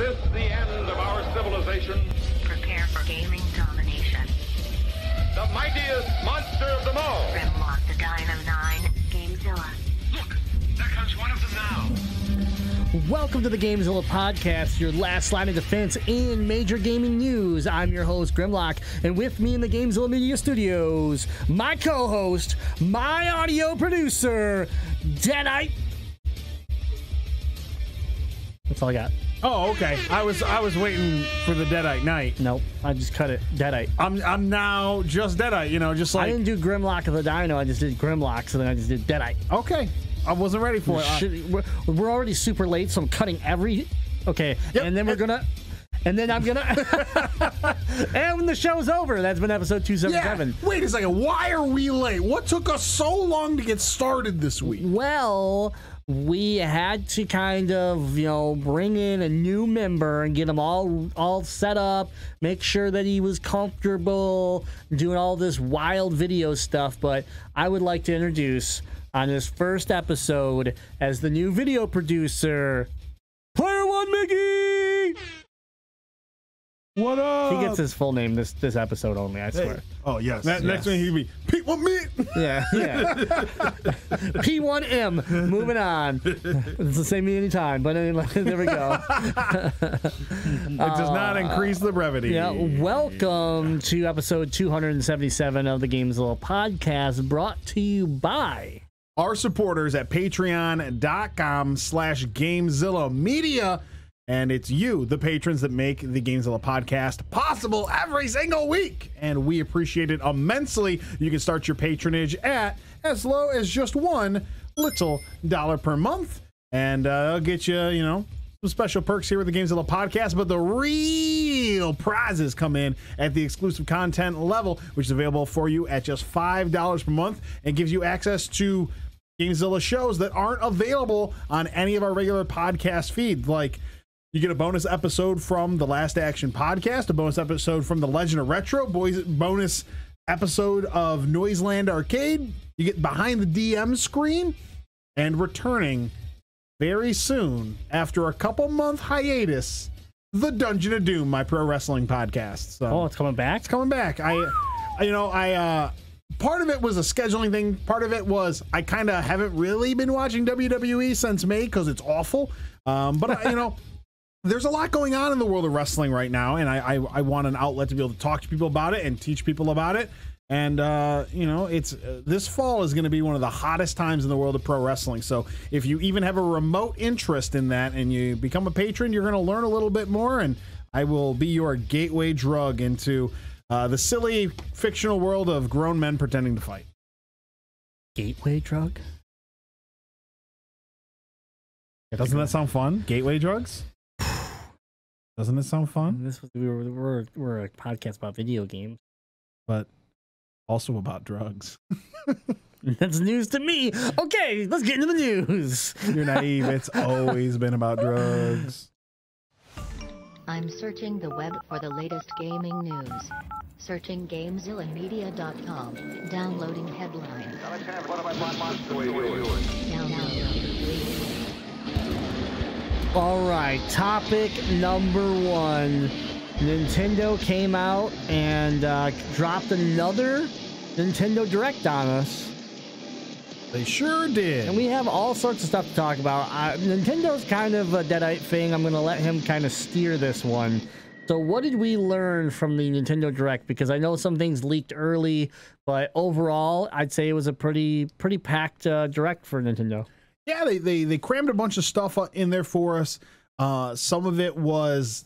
this the end of our civilization? Prepare for gaming domination. The mightiest monster of them all. Grimlock the Dino 9, Gamezilla. Look, there comes one of them now. Welcome to the Gamezilla Podcast, your last line of defense in major gaming news. I'm your host, Grimlock, and with me in the Gamezilla Media Studios, my co host, my audio producer, Deadite. That's all I got. Oh, okay. I was I was waiting for the Deadite night. Nope, I just cut it. Deadite. I'm I'm now just Deadite. You know, just like I didn't do Grimlock of the Dino, I just did Grimlock, so then I just did Deadite. okay. I wasn't ready for it. We're, we're already super late, so I'm cutting every. Okay, Yep. and then we're gonna. And then I'm gonna. and when the show's over, that's been episode yeah. 277. Wait a second. Why are we late? What took us so long to get started this week? Well, we had to kind of, you know, bring in a new member and get him all all set up, make sure that he was comfortable doing all this wild video stuff. But I would like to introduce on his first episode as the new video producer, Player One Miggy. What up? He gets his full name this this episode only. I swear. Oh yes. Yes. next one he'd be P one me. Yeah, yeah. P1M. Moving on. It's the same anytime, but anyway, there we go. It does not increase the brevity. Yeah, welcome to episode 277 of the Gamezilla podcast, brought to you by. our supporters at patreon.com slash gamezilla media and it's you the patrons that make the gamezilla podcast possible every single week and we appreciate it immensely you can start your patronage at as low as just one little dollar per month and uh, it'll get you you know some special perks here with the Gamezilla podcast, but the real prizes come in at the exclusive content level, which is available for you at just $5 per month and gives you access to Gamezilla shows that aren't available on any of our regular podcast feeds. Like you get a bonus episode from the Last Action podcast, a bonus episode from the Legend of Retro, boys, bonus episode of Noiseland Arcade. You get behind the DM screen and returning very soon after a couple month hiatus, the Dungeon of Doom, my pro wrestling podcast. So Oh, it's coming back? it's coming back. I, I- you know, I uh part of it was a scheduling thing. Part of it was I kind of haven't really been watching WWE since May because it's awful. Um, but I, you know. There's a lot going on in the world of wrestling right now, and I, I I want an outlet to be able to talk to people about it and teach people about it. And uh, you know, it's uh, this fall is going to be one of the hottest times in the world of pro wrestling. So if you even have a remote interest in that and you become a patron, you're going to learn a little bit more, and I will be your gateway drug into uh, the silly fictional world of grown men pretending to fight. Gateway drug? Doesn't that sound fun? Gateway drugs. Doesn't it sound fun? This was we were, we're, we're a podcast about video games. But also about drugs. That's news to me. Okay, let's get into the news. You're naive. It's always been about drugs. I'm searching the web for the latest gaming news. Searching GameZillaMedia.com. Downloading headlines. Downloading. All right, topic number one. Nintendo came out and uh, dropped another Nintendo Direct on us. They sure did. And we have all sorts of stuff to talk about. Uh, Nintendo's kind of a deadite thing. I'm going to let him kind of steer this one. So, what did we learn from the Nintendo Direct? Because I know some things leaked early, but overall, I'd say it was a pretty pretty packed uh, Direct for Nintendo. Yeah, they, they they crammed a bunch of stuff in there for us. Uh, some of it was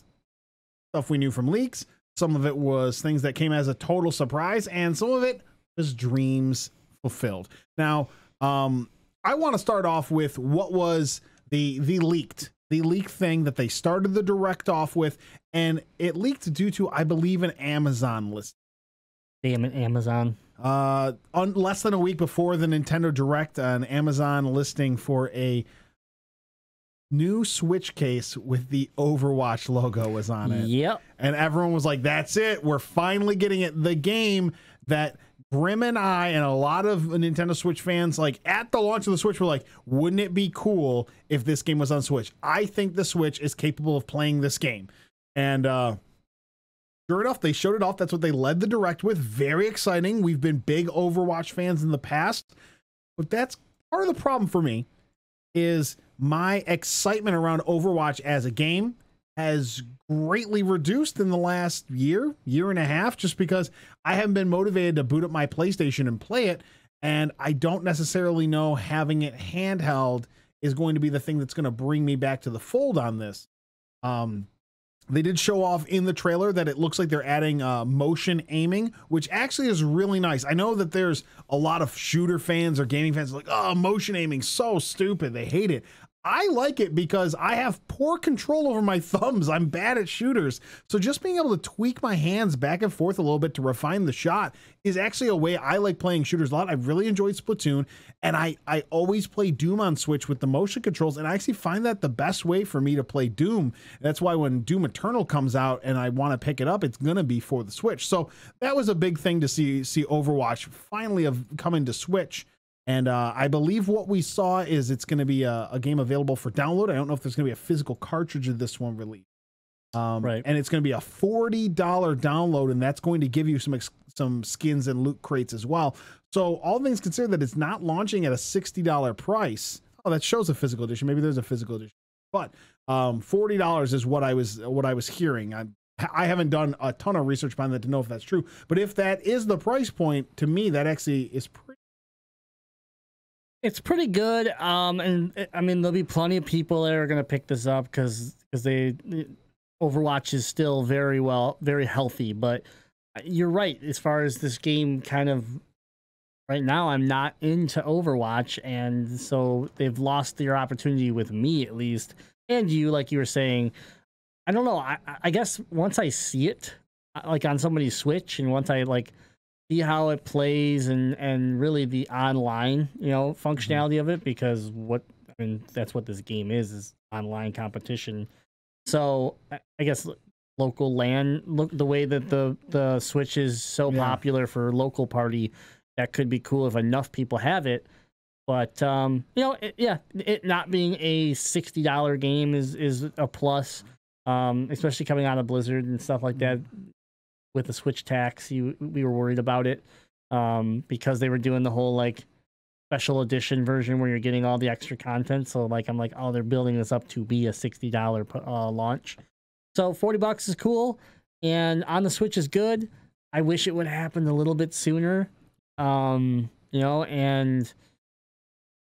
stuff we knew from leaks. Some of it was things that came as a total surprise, and some of it was dreams fulfilled. Now, um, I want to start off with what was the the leaked the leaked thing that they started the direct off with, and it leaked due to I believe an Amazon list. Damn it, Amazon. Uh, on less than a week before the Nintendo Direct, an Amazon listing for a new Switch case with the Overwatch logo was on it, Yep. and everyone was like, "That's it, we're finally getting it." The game that Grim and I and a lot of Nintendo Switch fans, like at the launch of the Switch, were like, wouldn't it be cool if this game was on Switch? I think the Switch is capable of playing this game. And uh sure enough, they showed it off. That's what they led the direct with. Very exciting. We've been big Overwatch fans in the past, but that's part of the problem for me is my excitement around Overwatch as a game has greatly reduced in the last year, year and a half, just because I haven't been motivated to boot up my PlayStation and play it. And I don't necessarily know having it handheld is going to be the thing that's going to bring me back to the fold on this. Um, they did show off in the trailer that it looks like they're adding uh, motion aiming, which actually is really nice. I know that there's a lot of shooter fans or gaming fans like, oh, motion aiming, so stupid. They hate it. I like it because I have poor control over my thumbs. I'm bad at shooters. So just being able to tweak my hands back and forth a little bit to refine the shot is actually a way I like playing shooters a lot. I've really enjoyed Splatoon and I I always play Doom on Switch with the motion controls and I actually find that the best way for me to play Doom. That's why when Doom Eternal comes out and I want to pick it up, it's going to be for the Switch. So that was a big thing to see see Overwatch finally of coming to Switch. And uh, I believe what we saw is it's going to be a, a, game available for download. I don't know if there's going to be a physical cartridge of this one released. Um, Right. And it's going to be a forty dollar download, and that's going to give you some ex- some skins and loot crates as well. So all things considered, that it's not launching at a sixty dollar price. Oh, that shows a physical edition. Maybe there's a physical edition, but um, forty dollars is what I was what I was hearing. I I haven't done a ton of research behind that to know if that's true. But if that is the price point, to me, that actually is pretty. It's pretty good. Um, and uh, I mean, there'll be plenty of people that are gonna pick this up because because they Overwatch is still very well, very healthy. But you're right as far as this game kind of right now. I'm not into Overwatch, and so they've lost their opportunity with me at least, and you, like you were saying. I don't know. I, I guess once I see it, uh, like on somebody's Switch, and once I like see how it plays and and really the online you know functionality of it because what I mean that's what this game is is online competition. So I guess local land look the way that the the Switch is so Yeah. popular for local party that could be cool if enough people have it. But um, you know, it, yeah, it not being a sixty dollar game is is a plus, um, especially coming out of Blizzard and stuff like that with the Switch tax, you we were worried about it um, because they were doing the whole like special edition version where you're getting all the extra content. So like I'm like, oh, they're building this up to be a sixty dollar uh, launch. So forty bucks is cool, and on the Switch is good. I wish it would have happened a little bit sooner, um, you know, and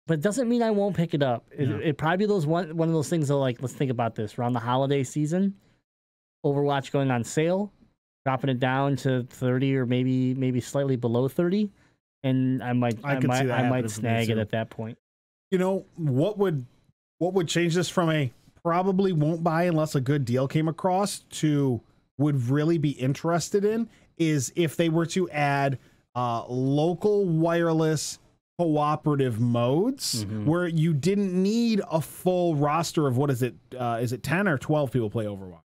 but it doesn't mean I won't pick it up. It, Yeah. it probably be those one one of those things that like let's think about this around the holiday season. Overwatch going on sale, dropping it down to 30 or maybe maybe slightly below 30 and I might I I, could see might that I might snag it at that point. You know what would what would change this from a probably won't buy unless a good deal came across to would really be interested in is if they were to add uh, local wireless cooperative modes Mhm. where you didn't need a full roster of what is it uh, is it 10 or 12 people play overwatch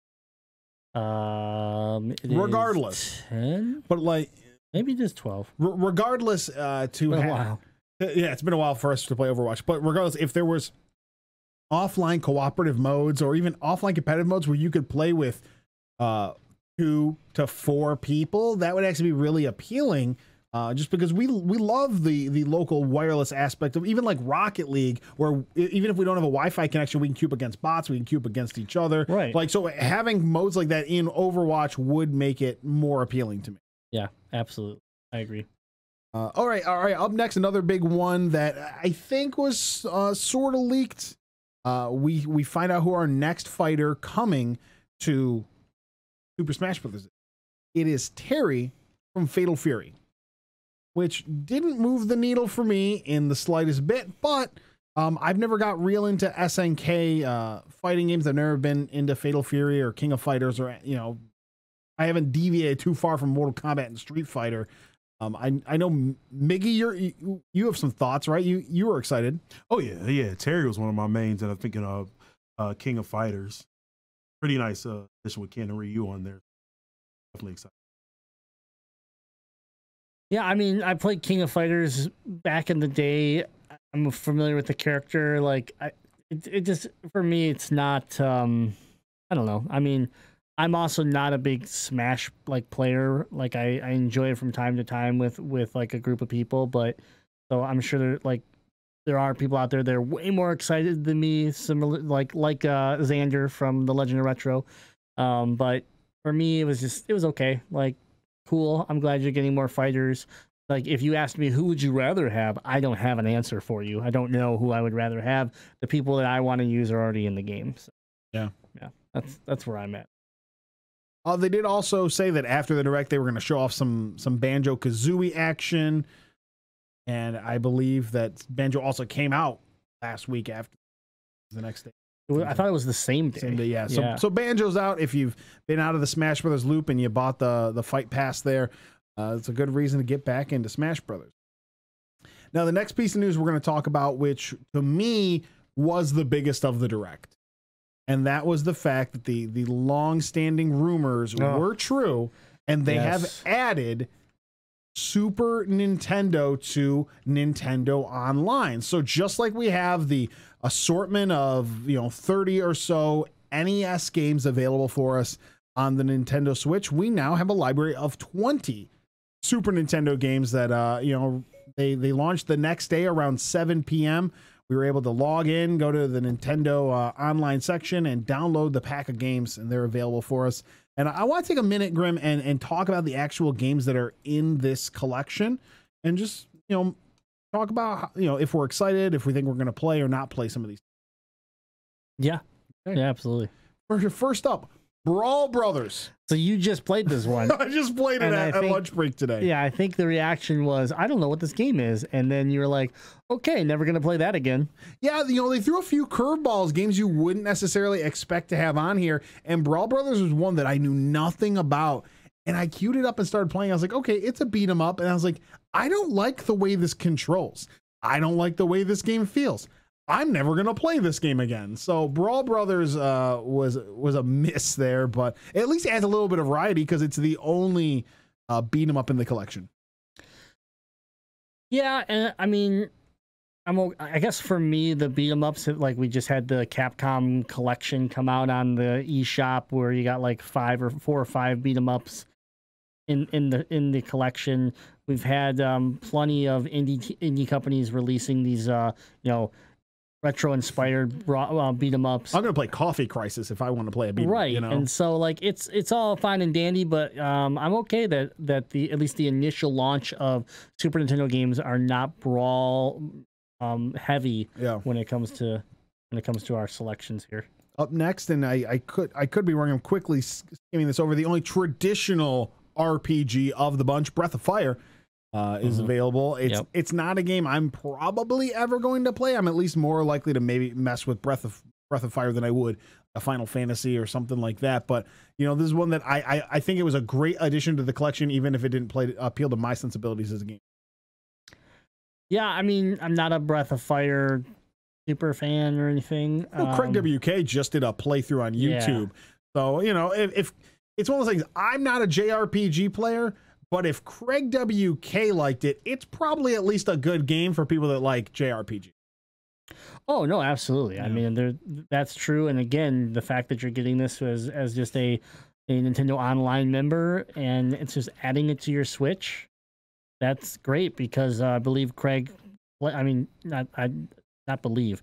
Um Regardless. 10 but like maybe just 12. r- regardless uh to Been a ha- while. yeah it's been a while for us to play overwatch but regardless if there was offline cooperative modes or even offline competitive modes where you could play with uh two to four people that would actually be really appealing uh, just because we we love the the local wireless aspect of even like Rocket League, where even if we don't have a Wi-Fi connection, we can cube against bots, we can cube against each other. Right. Like so, having modes like that in Overwatch would make it more appealing to me. Yeah, absolutely. I agree. Uh, all right, all right. Up next, another big one that I think was uh, sort of leaked. Uh, we we find out who our next fighter coming to Super Smash Brothers. It is Terry from Fatal Fury, which didn't move the needle for me in the slightest bit. But um, I've never got real into SNK uh, fighting games. I've never been into Fatal Fury or King of Fighters or you know, I haven't deviated too far from Mortal Kombat and Street Fighter. Um, I I know Miggy, you're you, you have some thoughts, right? You you were excited. Oh yeah, yeah. Terry was one of my mains, and I'm thinking of uh, King of Fighters. Pretty nice uh, addition with Ken and Ryu on there. Definitely excited. Yeah, I mean, I played King of Fighters back in the day. I'm familiar with the character. Like, I, it, it just for me, it's not. um I don't know. I mean, I'm also not a big Smash like player. Like, I, I enjoy it from time to time with with like a group of people, but so I'm sure there like there are people out there that are way more excited than me. Similar, like like uh Xander from the Legend of Retro. Um, but for me, it was just it was okay. Like, cool. I'm glad you're getting more fighters. Like if you asked me who would you rather have? I don't have an answer for you. I don't know who i would rather have. The people that i want to use are already in the game so, Yeah. yeah that's that's where i'm at. Uh, they did also say that after the direct, they were going to show off some some Banjo Kazooie action, and I believe that Banjo also came out last week after the next day. I thought it was the same day, Same day, yeah. So yeah. so Banjo's out. If you've been out of the Smash Brothers loop and you bought the the Fight Pass there, uh, it's a good reason to get back into Smash Brothers. Now the next piece of news we're going to talk about, which to me was the biggest of the direct, and that was the fact that the the long standing rumors Oh. were true, and they Yes. have added Super Nintendo to Nintendo Online. So just like we have the assortment of, you know, 30 or so NES games available for us on the Nintendo Switch, we now have a library of 20 Super Nintendo games that uh, you know, they they launched the next day around 7 p.m. We were able to log in, go to the Nintendo uh, online section, and download the pack of games, and they're available for us. And I want to take a minute, Grim, and, and talk about the actual games that are in this collection, and just you know talk about how, you know if we're excited, if we think we're going to play or not play some of these. yeah Okay. yeah absolutely First- First up, Brawl Brothers. so you just played this one I just played it And I at, at lunch break today. yeah i think the reaction was i don't know what this game is and then you were like okay never gonna play that again Yeah, you know, they threw a few curveballs, games you wouldn't necessarily expect to have on here. And Brawl Brothers was one that I knew nothing about. And I queued it up and started playing. I was like, okay, it's a beat 'em up. And I was like, I don't like the way this controls. I don't like the way this game feels. I'm never gonna play this game again. So Brawl Brothers uh, was was a miss there, but at least adds a little bit of variety because it's the only uh, beat 'em up in the collection. Yeah, and I mean, I'm. I guess for me, the beat 'em ups, like we just had the Capcom collection come out on the eShop, where you got like five or four or five beat 'em ups in in the in the collection. We've had um, plenty of indie indie companies releasing these, uh, you know, retro inspired uh, beat 'em ups. I'm gonna play Coffee Crisis if I want to play a beat 'em up, right You know? and so like it's it's all fine and dandy but um i'm okay that that the at least the initial launch of super nintendo games are not brawl um heavy yeah. when it comes to when it comes to our selections here up next, and I, I could I could be wrong. I'm quickly skimming this over. The only traditional RPG of the bunch, Breath of Fire, uh, is Mhm. available. It's Yep. it's not a game I'm probably ever going to play. I'm at least more likely to maybe mess with Breath of Breath of Fire than I would a Final Fantasy or something like that. But you know, this is one that I I, I think it was a great addition to the collection, even if it didn't play appeal to my sensibilities as a game. yeah i mean i'm not a breath of fire super fan or anything Well, Craig Um, WK just did a playthrough on yeah. YouTube. So, you know, if, if it's one of those things, I'm not a JRPG player, but if Craig WK liked it, it's probably at least a good game for people that like JRPG. Oh no, absolutely. I mean, there that's true. And again, the fact that you're getting this as as just a a Nintendo Online member and it's just adding it to your Switch, that's great because uh, I believe Craig. I mean, not I not believe.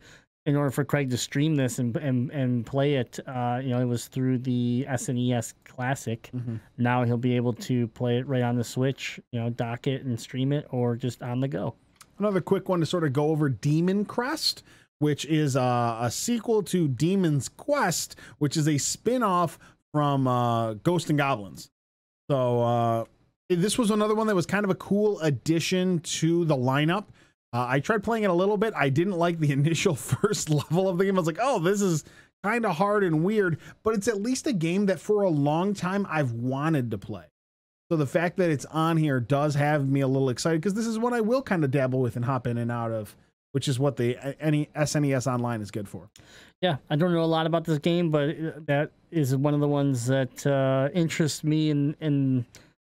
In order for Craig to stream this and and, and play it, uh, you know, it was through the SNES Classic. Now he'll be able to play it right on the Switch. You know, dock it and stream it, or just on the go. Another quick one to sort of go over Demon Crest, which is uh, a sequel to Demon's Quest, which is a spin off from uh, Ghost and Goblins. So uh, this was another one that was kind of a cool addition to the lineup. Uh, I tried playing it a little bit. I didn't like the initial first level of the game. I was like, oh, this is kind of hard and weird, but it's at least a game that for a long time I've wanted to play. So the fact that it's on here does have me a little excited because this is what I will kind of dabble with and hop in and out of, which is what the any SNES Online is good for. Yeah, I don't know a lot about this game, but uh, that is one of the ones that uh, interests me in in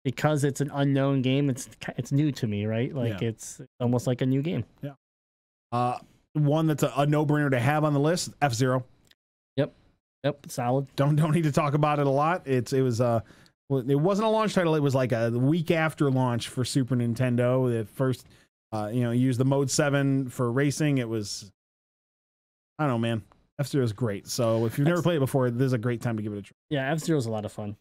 because it's an unknown game, it's it's new to me, right? Like Yeah. it's almost like a new game. Yeah. Uh, one that's a, a no-brainer to have on the list: F Zero. Yep, Yep. solid. Don't don't need to talk about it a lot. It's it was uh it wasn't a launch title. It was like a week after launch for Super Nintendo. The first, uh, you know, used the Mode Seven for racing. It was, I don't know, man. F Zero is great. So if you've never played it before, this is a great time to give it a try. Yeah, F Zero is a lot of fun.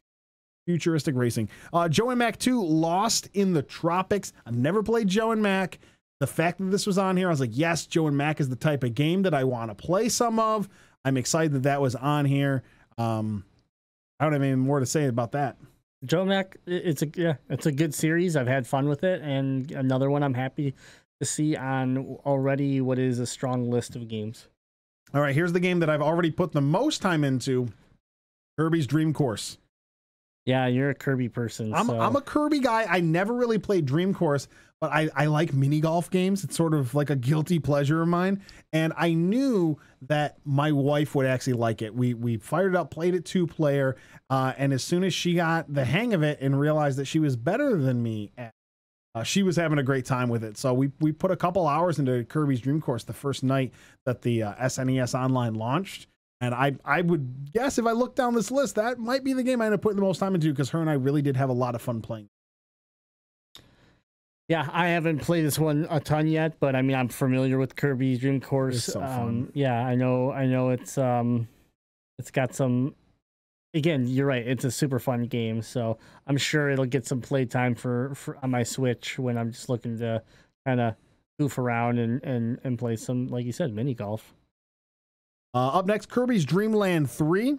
Futuristic racing. Uh, Joe and Mac 2, Lost in the Tropics. I've never played Joe and Mac. The fact that this was on here, I was like, yes, Joe and Mac is the type of game that I want to play some of. I'm excited that that was on here. Um, I don't have any more to say about that. Joe and Mac, it's a yeah, it's a good series. I've had fun with it, and another one I'm happy to see on already what is a strong list of games. All right, here's the game that I've already put the most time into Kirby's Dream Course. Yeah, you're a Kirby person. I'm, so. I'm a Kirby guy. I never really played Dream Course, but I, I like mini golf games. It's sort of like a guilty pleasure of mine. And I knew that my wife would actually like it. We we fired it up, played it two player, uh, and as soon as she got the hang of it and realized that she was better than me at uh, she was having a great time with it. So we we put a couple hours into Kirby's Dream Course the first night that the uh, SNES Online launched. And I I would guess if I look down this list, that might be the game I end up putting the most time into because her and I really did have a lot of fun playing. Yeah, I haven't played this one a ton yet, but I mean I'm familiar with Kirby's Dream Course. So. Um, yeah, I know I know it's um it's got some again, you're right, it's a super fun game, so I'm sure it'll get some playtime for, for on my Switch when I'm just looking to kind of goof around and, and and play some like you said, mini golf. Uh, up next, Kirby's Dream Land 3,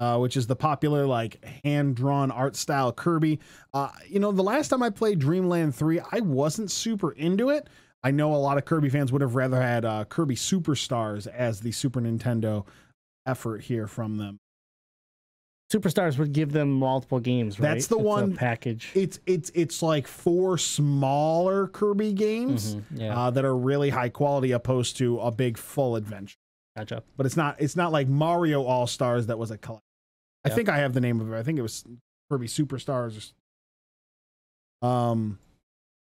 uh, which is the popular, like, hand drawn art style Kirby. Uh, you know, the last time I played Dreamland 3, I wasn't super into it. I know a lot of Kirby fans would have rather had uh, Kirby Superstars as the Super Nintendo effort here from them. Superstars would give them multiple games, right? That's the It's one- package. It's it's it's like four smaller Kirby games Mhm, yeah, uh, that are really high quality, opposed to a big full adventure. But it's not it's not like Mario All Stars that was a collect. I think I have the name of it. I think it was Kirby Superstars. Um,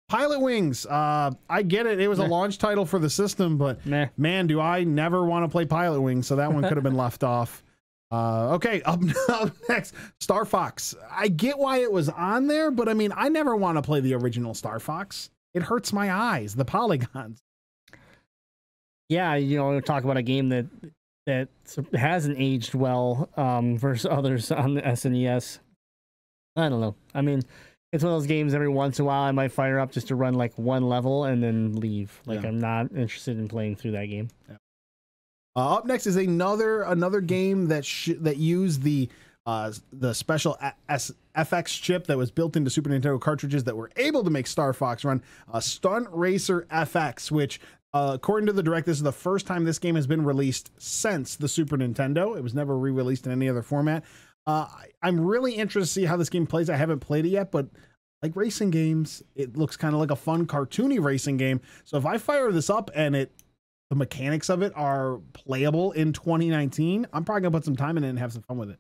Pilot Wings. Uh, I get it. It was a launch title for the system, but man, do I never want to play Pilot Wings. So that one could have been left off. Uh, okay, up, up next, Star Fox. I get why it was on there, but I mean, I never want to play the original Star Fox. It hurts my eyes, the polygons. Yeah, you know, talk about a game that that hasn't aged well um, versus others on the SNES. I don't know. I mean, it's one of those games. Every once in a while, I might fire up just to run like one level and then leave. Like Yeah. I'm not interested in playing through that game. Uh, up next is another another game that sh- that used the uh, the special A- S- FX chip that was built into Super Nintendo cartridges that were able to make Star Fox run. Uh, Stunt Racer FX, which uh, according to the direct, this is the first time this game has been released since the Super Nintendo. It was never re-released in any other format. Uh, I'm really interested to see how this game plays. I haven't played it yet, but like racing games, it looks kind of like a fun cartoony racing game. So if I fire this up and it the mechanics of it are playable in 2019, I'm probably gonna put some time in it and have some fun with it.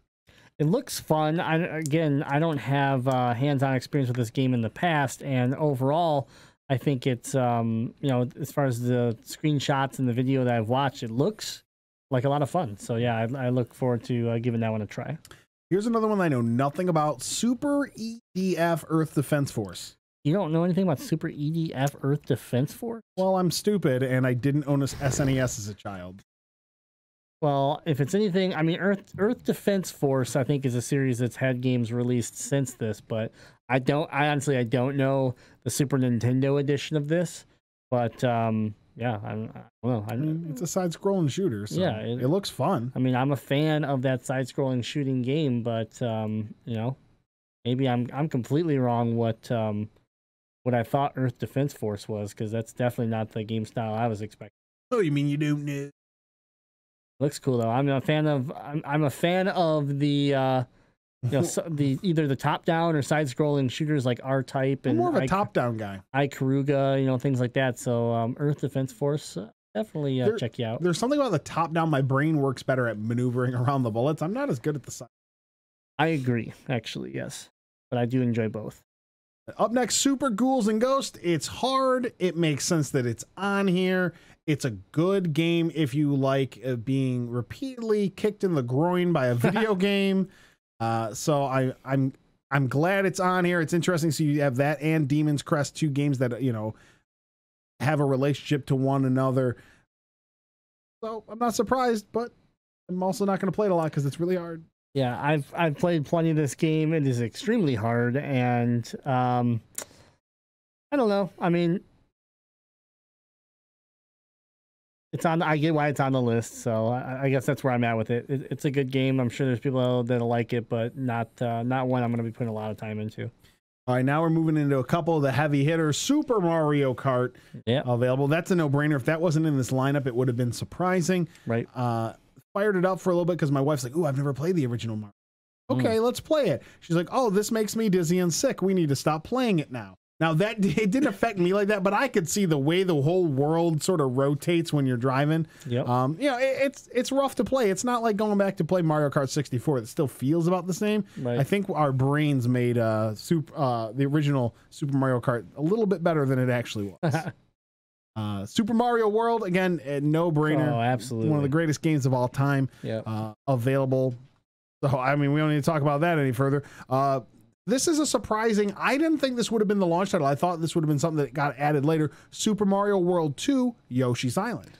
It looks fun. I, again, I don't have uh, hands-on experience with this game in the past, and overall, I think it's um, you know as far as the screenshots and the video that I've watched, it looks like a lot of fun. So yeah, I, I look forward to uh, giving that one a try. Here's another one I know nothing about: Super EDF Earth Defense Force. You don't know anything about Super EDF Earth Defense Force? Well, I'm stupid and I didn't own a SNES as a child. Well, if it's anything, I mean, Earth Earth Defense Force, I think, is a series that's had games released since this, but I don't. I honestly, I don't know the Super Nintendo edition of this, but um, yeah, I, don't- I don't know. I, I mean, it's a side-scrolling shooter, so Yeah, it, it- looks fun. I mean, I'm a fan of that side-scrolling shooting game, but um, you know, maybe I'm I'm completely wrong. What um, what I thought Earth Defense Force was, because that's definitely not the game style I was expecting. Oh, you mean you don't know? Looks cool though. I'm a fan of I'm, I'm a fan of the uh you know so, the either the top down or side scrolling shooters like R Type I'm and more of a I- top-down guy. Ikaruga, you know things like that. So um Earth Defense Force uh, definitely uh, There- check you out. There's something about the top-down. My brain works better at maneuvering around the bullets. I'm not as good at the side. I agree actually, yes. But I do enjoy both. Up next, Super Ghouls and Ghosts. It's hard. It makes sense that it's on here. It's a good game if you like uh, being repeatedly kicked in the groin by a video game. Uh, so I, I'm I'm glad it's on here. It's interesting. So you have that and Demon's Crest, two games that you know have a relationship to one another. So I'm not surprised, but I'm also not going to play it a lot because it's really hard. Yeah, I've I've played plenty of this game. It is extremely hard, and um, I don't know. I mean, it's on. I get why it's on the list, so I, I guess that's where I'm at with it. it. It's a good game. I'm sure there's people that'll like it, but not uh, not one I'm going to be putting a lot of time into. All right, now we're moving into a couple of the heavy hitters. Super Mario Kart Yeah, available. That's a no brainer. If that wasn't in this lineup, it would have been surprising. right. uh, fired it up for a little bit because my wife's like, "Ooh, I've never played the original Mario." Okay, let's play it. She's like, "Oh, this makes me dizzy and sick. We need to stop playing it now." Now that it didn't affect me like that, but I could see the way the whole world sort of rotates when you're driving. Yep. Um, you know, it, it's it's rough to play. It's not like going back to play Mario Kart 64. It still feels about the same. Right. I think our brains made uh, super, uh the original Super Mario Kart a little bit better than it actually was. uh, Super Mario World again, no brainer. Oh, absolutely. One of the greatest games of all time. Yep. Uh, available. So I mean, we don't need to talk about that any further. Uh, this is a surprising. I didn't think this would have been the launch title. I thought this would have been something that got added later. Super Mario World 2, Yoshi's Island.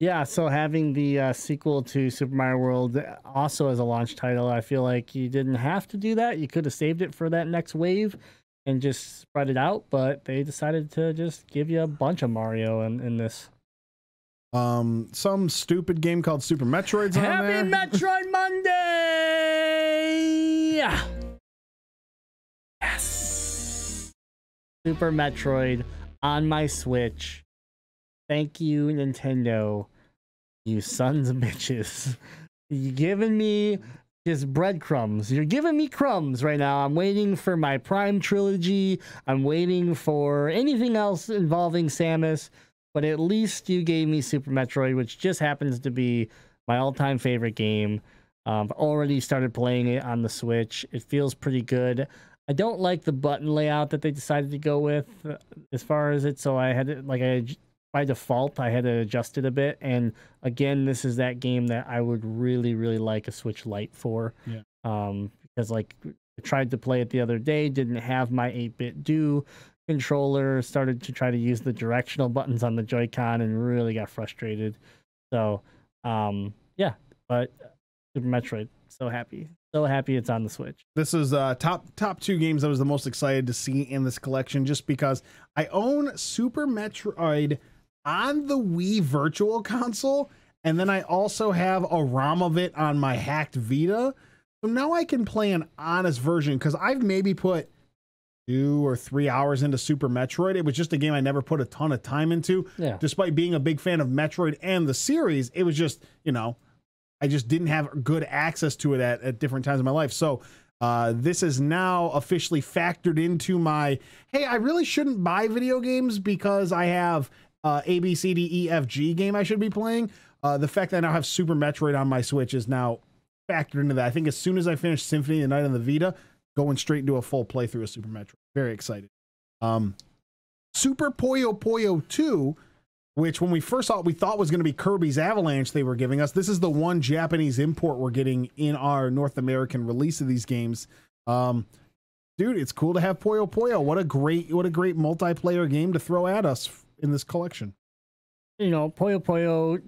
Yeah, so having the uh, sequel to Super Mario World also as a launch title, I feel like you didn't have to do that. You could have saved it for that next wave and just spread it out, but they decided to just give you a bunch of Mario in, in this. Um, some stupid game called Super Metroid's on Happy there. Metroid Monday! Super Metroid on my Switch. Thank you, Nintendo. You sons of bitches. You giving me just breadcrumbs. You're giving me crumbs right now. I'm waiting for my Prime trilogy. I'm waiting for anything else involving Samus. But at least you gave me Super Metroid, which just happens to be my all-time favorite game. Um, I've already started playing it on the Switch. It feels pretty good. I don't like the button layout that they decided to go with uh, as far as it. So I had to, like I by default I had to adjust it a bit. And again, this is that game that I would really really like a Switch Lite for. Yeah. Um, because like I tried to play it the other day, didn't have my 8BitDo controller, started to try to use the directional buttons on the Joy-Con and really got frustrated. So, um, yeah, but Super Metroid, so happy. So happy it's on the Switch. This is uh top top two games I was the most excited to see in this collection just because I own Super Metroid on the Wii Virtual Console and then I also have a ROM of it on my hacked Vita. So now I can play an honest version because I've maybe put two or three hours into Super Metroid. It was just a game I never put a ton of time into. Yeah. Despite being a big fan of Metroid and the series, it was just, you know, I just didn't have good access to it at, at different times in my life. So uh, this is now officially factored into my hey, I really shouldn't buy video games because I have uh, A, B, C, D, E, F, G game I should be playing. Uh, the fact that I now have Super Metroid on my Switch is now factored into that. I think as soon as I finish Symphony of the Night on the Vita, going straight into a full playthrough of Super Metroid. Very excited. Um, Super Puyo Puyo 2 which when we first saw it, we thought was going to be Kirby's Avalanche they were giving us. This is the one Japanese import we're getting in our North American release of these games. Um, dude, it's cool to have Puyo Puyo. What a great, what a great multiplayer game to throw at us in this collection. You know, Puyo Puyo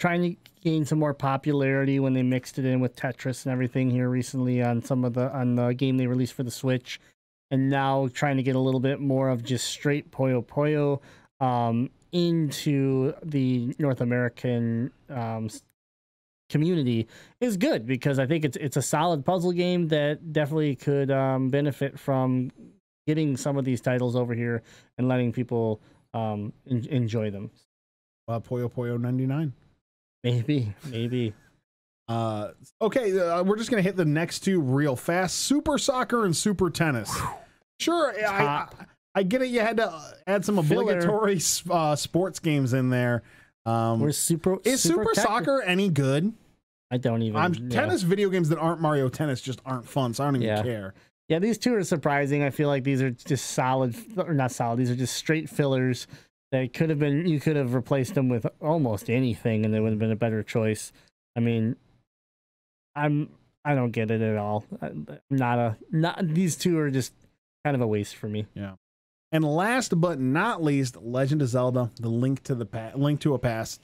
trying to gain some more popularity when they mixed it in with Tetris and everything here recently on some of the on the game they released for the Switch, and now trying to get a little bit more of just straight Puyo Puyo um, into the North American um, community is good because I think it's it's a solid puzzle game that definitely could um, benefit from getting some of these titles over here and letting people um, en- enjoy them. Uh, Puyo Puyo 99. Maybe, maybe. Uh, okay, uh, we're just gonna hit the next two real fast: Super Soccer and Super Tennis. Sure, I, I. I get it. You had to uh, add some obligatory uh, sports games in there. Um, We're super. is Super, Tech- Soccer any good? I don't even. I'm yeah. tennis video games that aren't Mario Tennis just aren't fun, so I don't even Yeah. care. Yeah, these two are surprising. I feel like these are just solid, or not solid. These are just straight fillers that could have been. You could have replaced them with almost anything, and they would have been a better choice. I mean, I'm. I don't get it at all. I'm not a. Not these two are just kind of a waste for me. And last but not least, Legend of Zelda: The Link to the Past, Link to a Past,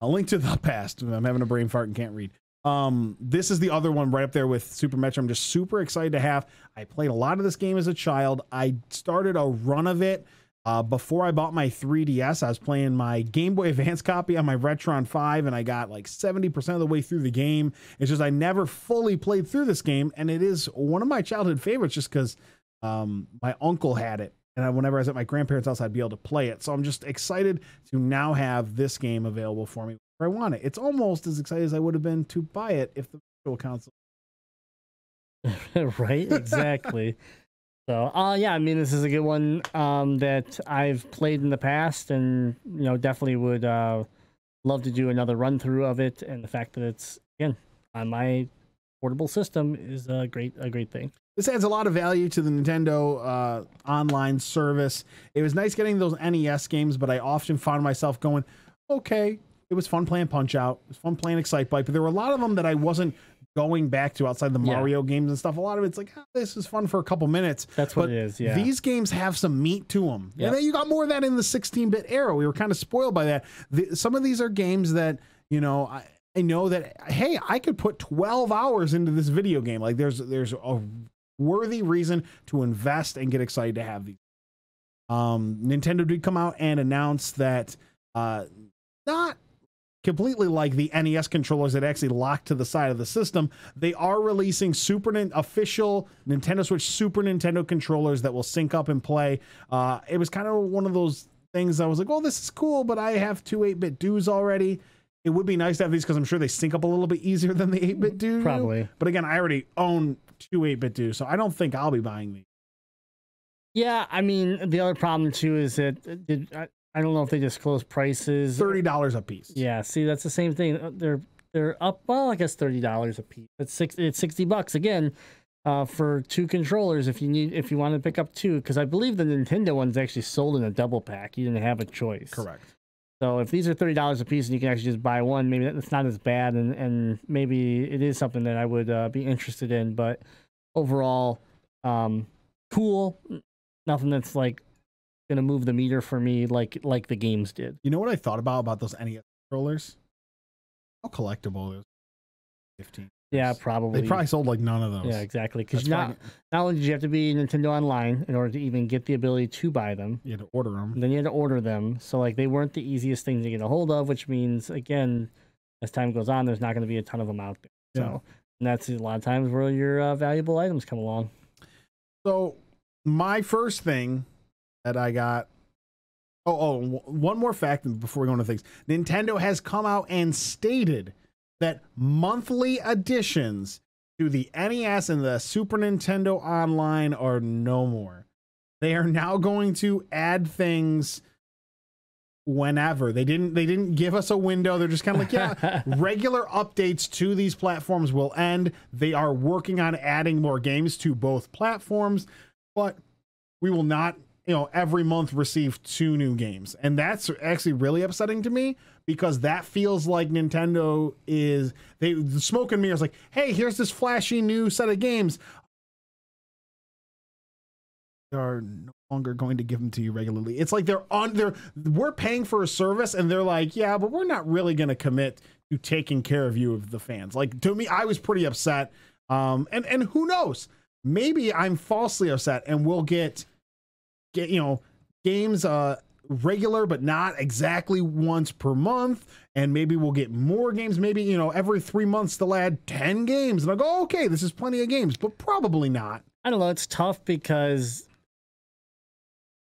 a Link to the Past. I'm having a brain fart and can't read. Um, this is the other one right up there with Super Metro. I'm just super excited to have. I played a lot of this game as a child. I started a run of it uh, before I bought my 3DS. I was playing my Game Boy Advance copy on my Retron 5, and I got like 70% of the way through the game. It's just I never fully played through this game, and it is one of my childhood favorites just because um, my uncle had it. And I, whenever I was at my grandparents' house, I'd be able to play it. So I'm just excited to now have this game available for me where I want it. It's almost as excited as I would have been to buy it if the virtual console. right? Exactly. so, uh, yeah, I mean, this is a good one um, that I've played in the past, and you know, definitely would uh, love to do another run through of it. And the fact that it's again on my portable system is a great a great thing. This adds a lot of value to the Nintendo uh, online service. It was nice getting those NES games, but I often found myself going, okay, it was fun playing Punch Out. It was fun playing Excite Bike, but there were a lot of them that I wasn't going back to outside the Yeah. Mario games and stuff. A lot of it's like, "Ah, this is fun for a couple minutes. That's what But it is. Yeah. These games have some meat to them. Yep. And then you got more of that in the 16 bit era. We were kind of spoiled by that. The, some of these are games that, you know, I, I know that, hey, I could put 12 hours into this video game. Like there's, there's a worthy reason to invest and get excited to have these. Um, Nintendo did come out and announce that, uh, not completely like the NES controllers that actually lock to the side of the system. They are releasing Super Nin- official Nintendo Switch Super Nintendo controllers that will sync up and play. Uh, it was kind of one of those things I was like, "Oh, this is cool," but I have two 8BitDos already. It would be nice to have these because I'm sure they sync up a little bit easier than the 8BitDo. Probably. But again, I already own two 8BitDos, so I don't think I'll be buying these. Yeah, I mean, the other problem too is that uh, I, don't know if they disclose prices. Thirty dollars a piece. Yeah, see, that's the same thing. Uh, They're they're up. Well, I guess thirty dollars a piece. It's six. It's sixty bucks again uh, for two controllers if you need if you want to pick up two. Because I believe the Nintendo one's actually sold in a double pack. You didn't have a choice. Correct. So if these are thirty dollars a piece and you can actually just buy one, maybe that's not as bad, and and maybe it is something that I would uh, be interested in. But overall, um, cool. Nothing that's like gonna move the meter for me like like the games did. You know what I thought about about those NES controllers? How collectible those? Fifteen. Yeah, probably. They probably sold like none of those. Yeah, exactly. Because not not only did you have to be Nintendo Online in order to even get the ability to buy them, You had to order them. then you had to order them. So like they weren't the easiest thing to get a hold of, which means again, as time goes on, there's not going to be a ton of them out there. Yeah. So and that's a lot of times where your uh, valuable items come along. So my first thing that I got. Oh, oh, one more fact before we go into things. Nintendo has come out and stated that monthly additions to the NES and the Super Nintendo Online are no more. They are now going to add things whenever. They didn't they didn't give us a window. They're just kind of like, yeah, regular updates to these platforms will end. They are working on adding more games to both platforms, but we will not, you know, every month receive two new games. And that's actually really upsetting to me because that feels like Nintendo is they the smoke and mirrors like, hey, here's this flashy new set of games. They are no longer going to give them to you regularly. It's like they're on they're we're paying for a service and they're like, yeah, but we're not really to commit to taking care of you of the fans. Like to me, I was pretty upset. Um, and and who knows? Maybe I'm falsely upset, and we'll get get you know games uh regular but not exactly once per month. And maybe we'll get more games. Maybe you know every three months they'll add 10 games. And i'll go okay this is plenty of games but probably not. I don't know. It's tough because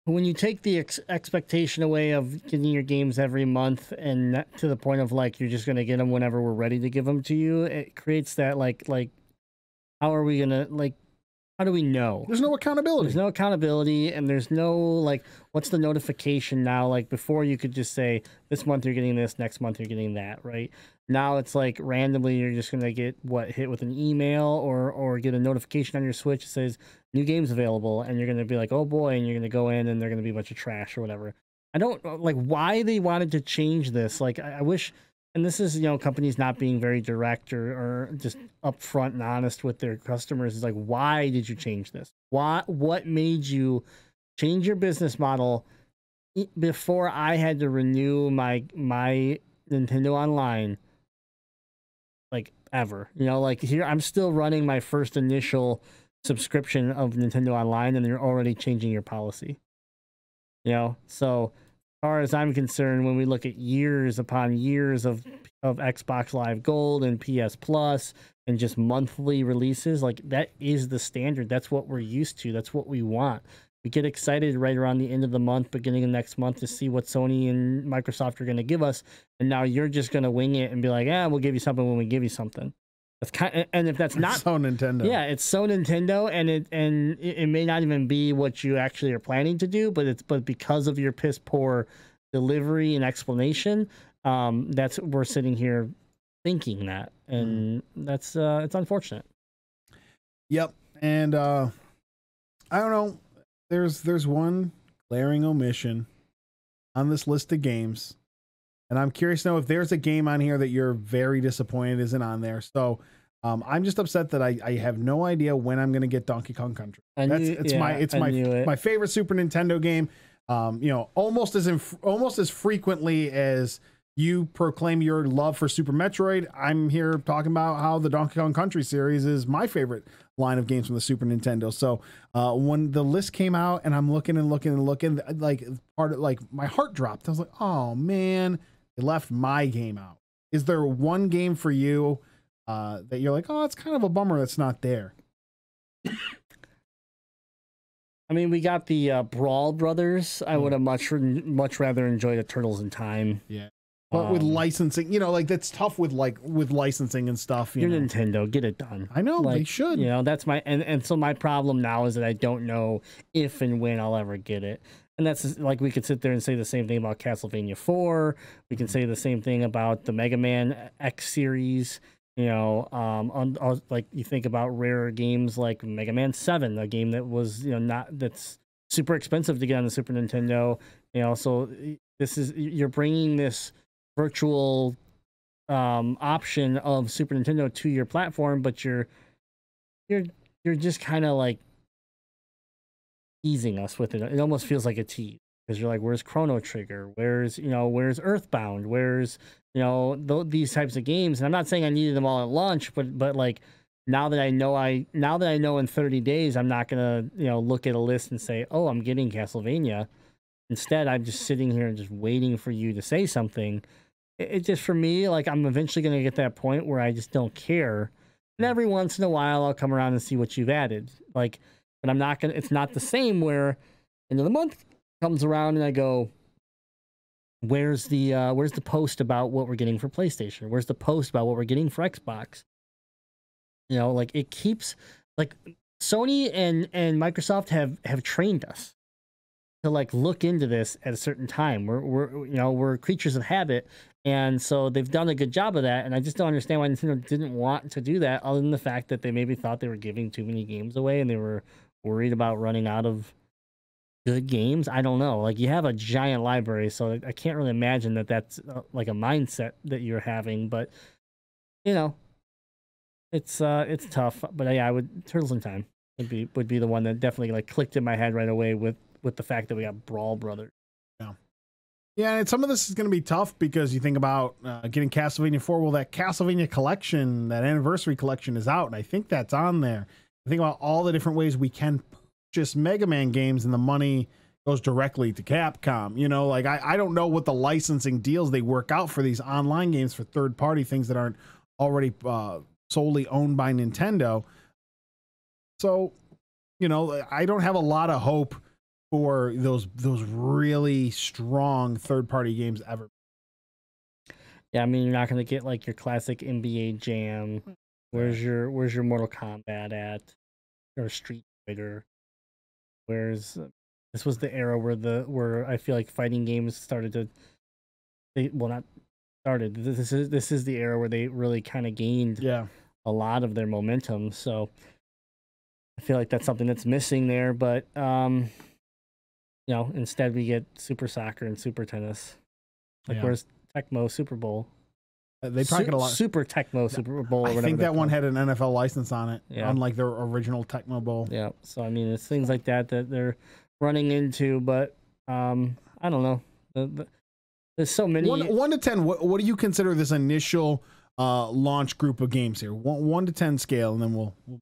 when you take the ex- expectation away of getting your games every month and to the point of like you're just gonna get them whenever we're ready to give them to you, it creates that like like how are we gonna like How do we know? There's no accountability. There's no accountability, and there's no like, what's the notification now? Like before, you could just say this month you're getting this, next month you're getting that, right? Now it's like randomly you're just gonna get what hit with an email or or get a notification on your Switch that says new games available, and you're gonna be like, oh boy, and you're gonna go in and they're gonna be a bunch of trash or whatever. I don't like why they wanted to change this. Like I, I wish and this is you know companies not being very direct or, or just upfront and honest with their customers. Is like why did you change this? Why what made you change your business model before i had to renew my my nintendo online? Like ever. You know like here i'm still running my first initial subscription of nintendo online and they're already changing your policy. You know so far as I'm concerned, when we look at years upon years of of Xbox Live Gold and PS Plus and just monthly releases, like that is the standard. That's what we're used to. That's what we want. We get excited right around the end of the month, beginning of next month, to see what Sony and Microsoft are going to give us. And now you're just going to wing it and be like, "Yeah, we'll give you something when we give you something." That's kind. And if that's not so Nintendo. yeah, it's so Nintendo, and it and it, it may not even be what you actually are planning to do, but it's but because of your piss poor delivery and explanation, um, that's we're sitting here thinking that, and that's uh, it's unfortunate. Yep. And uh I don't know. There's there's one glaring omission on this list of games. And I'm curious to know if there's a game on here that you're very disappointed isn't on there. So um, I'm just upset that I, I have no idea when I'm gonna get Donkey Kong Country. I That's knew- it's yeah, my it's I my it. my favorite Super Nintendo game. Um, you know, almost as inf- almost as frequently as you proclaim your love for Super Metroid, I'm here talking about how the Donkey Kong Country series is my favorite line of games from the Super Nintendo. So uh, when the list came out and I'm looking and looking and looking, like part of like my heart dropped. I was like, oh man, they left my game out. Is there one game for you uh, that you're like, oh, it's kind of a bummer that's not there? I mean, we got the uh, Brawl Brothers. I would have much much rather enjoyed a Turtles in Time. Yeah, but with Um, licensing, you know, like that's tough with like with licensing and stuff. You You're know. Nintendo, get it done. I know they like, should. You know, that's my and, and so my problem now is that I don't know if and when I'll ever get it. And that's like we could sit there and say the same thing about Castlevania 4. We can say the same thing about the Mega Man X series. You know, um, on, like you think about rarer games like Mega Man 7, a game that was you know not that's super expensive to get on the Super Nintendo. You know, so this is you're bringing this virtual um option of Super Nintendo to your platform, but you're you're you're just kind of like teasing us with it. It almost feels like a tease because you're like, "Where's Chrono Trigger? Where's you know, where's Earthbound? Where's you know th- these types of games?" And I'm not saying I needed them all at launch, but but like now that I know I now that I know in 30 days I'm not gonna you know look at a list and say, "Oh, I'm getting Castlevania." Instead, I'm just sitting here and just waiting for you to say something. It, it just for me, like I'm eventually gonna get that point where I just don't care. And hmm. every once in a while, I'll come around and see what you've added. Like, but I'm not gonna. It's not the same where end of the month comes around and I go, "Where's the uh, Where's the post about what we're getting for PlayStation? Where's the post about what we're getting for Xbox?" You know, like it keeps like Sony and and Microsoft have have trained us to like look into this at a certain time. We're we're you know we're creatures of habit, and so they've done a good job of that. And I just don't understand why Nintendo didn't want to do that, other than the fact that they maybe thought they were giving too many games away and they were worried about running out of good games. I don't know. Like you have a giant library, so I can't really imagine that that's uh, like a mindset that you're having. But you know, it's uh it's tough. But yeah, I would Turtles in Time would be would be the one that definitely like clicked in my head right away with with the fact that we got Brawl Brothers. Yeah, yeah, and some of this is going to be tough because you think about uh, getting Castlevania 4. Well, that Castlevania collection, that anniversary collection is out, and I think that's on there. I think about all the different ways we can purchase Mega Man games, and the money goes directly to Capcom. You know, like I, I don't know what the licensing deals they work out for these online games for third party things that aren't already uh, solely owned by Nintendo. So, you know, I don't have a lot of hope for those those really strong third party games ever. Yeah, I mean you're not gonna get like your classic NBA Jam. Where's your Where's your Mortal Kombat at? Or Street Fighter. Whereas uh, this was the era where the where I feel like fighting games started to they well not started. This is this is the era where they really kind of gained Yeah. a lot of their momentum. So I feel like that's something that's missing there. But um, you know, instead we get Super Soccer and Super Tennis. Like Yeah. where's Tecmo Super Bowl? Uh, They probably get a lot. Super Tecmo Super Bowl. Or I think that one had an NFL license on it, Yeah. unlike their original Tecmo Bowl. Yeah. So I mean, it's things like that that they're running into. But um, I don't know. The, the, there's so many. One, one to ten. What, what do you consider this initial uh, launch group of games here? One, one to ten scale, and then we'll, we'll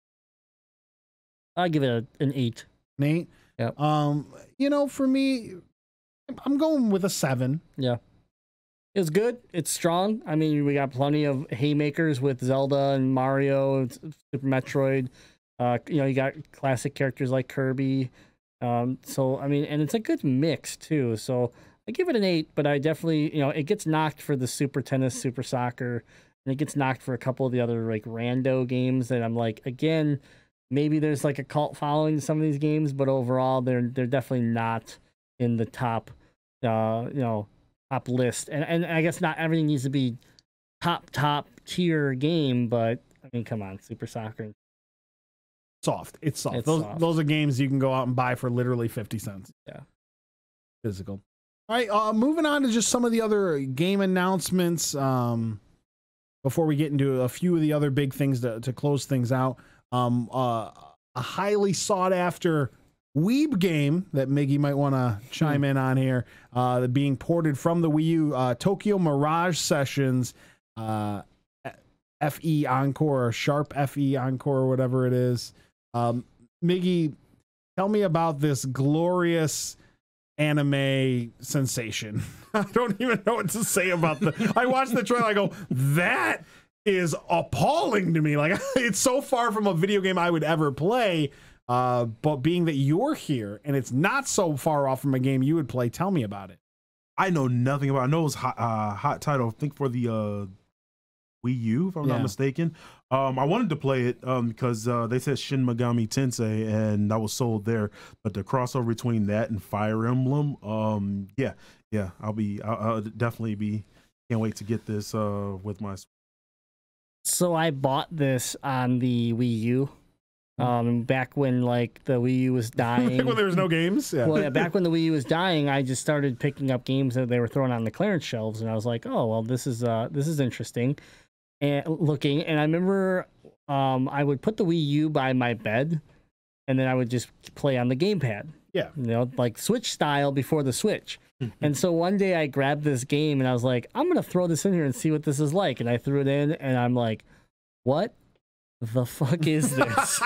I give it a, an eight. Nate. Yep. Um, you know, for me, I'm going with a seven. Yeah. It's good. It's strong. I mean, we got plenty of haymakers with Zelda and Mario and Super Metroid. Uh, you know, you got classic characters like Kirby. Um, so I mean, and it's a good mix too. So I give it an eight, but I definitely, you know, it gets knocked for the Super Tennis, Super Soccer, and it gets knocked for a couple of the other like rando games that I'm like, again, maybe there's like a cult following some of these games, but overall, they're they're definitely not in the top, uh, you know, top list. And and I guess not everything needs to be top top tier game, but I mean, come on, Super Soccer. Soft. It's soft. It's those soft. those are games you can go out and buy for literally fifty cents. Yeah. Physical. All right. Uh, moving on to just some of the other game announcements. Um, before we get into a few of the other big things to to close things out. Um, uh, a highly sought after Weeb game that Miggy might want to chime in on here. Uh, being ported from the Wii U, uh, Tokyo Mirage Sessions, uh, FE Encore or Sharp FE Encore or whatever it is. Um, Miggy, tell me about this glorious anime sensation. I don't even know what to say about the. I watched the trailer. I go, that is appalling to me. Like it's so far from a video game I would ever play. Uh, but being that you're here and it's not so far off from a game you would play, tell me about it. I know nothing about. I know it's hot, uh, hot title. I think for the uh, Wii U, if I'm Yeah. not mistaken. Um, I wanted to play it um, because uh, they said Shin Megami Tensei, and I was sold there. But the crossover between that and Fire Emblem, um, yeah, yeah, I'll be, I'll, I'll definitely be. Can't wait to get this uh, with my. So I bought this on the Wii U. Um, back when like the Wii U was dying. when there was no games, yeah. well, yeah, back when the Wii U was dying, I just started picking up games that they were throwing on the clearance shelves, and I was like, "Oh, well, this is uh, this is interesting." And looking, and I remember, um, I would put the Wii U by my bed, and then I would just play on the gamepad. Yeah. you know, like Switch style before the Switch. and so one day I grabbed this game, and I was like, "I'm gonna throw this in here and see what this is like." And I threw it in, and I'm like, "What the fuck is this?"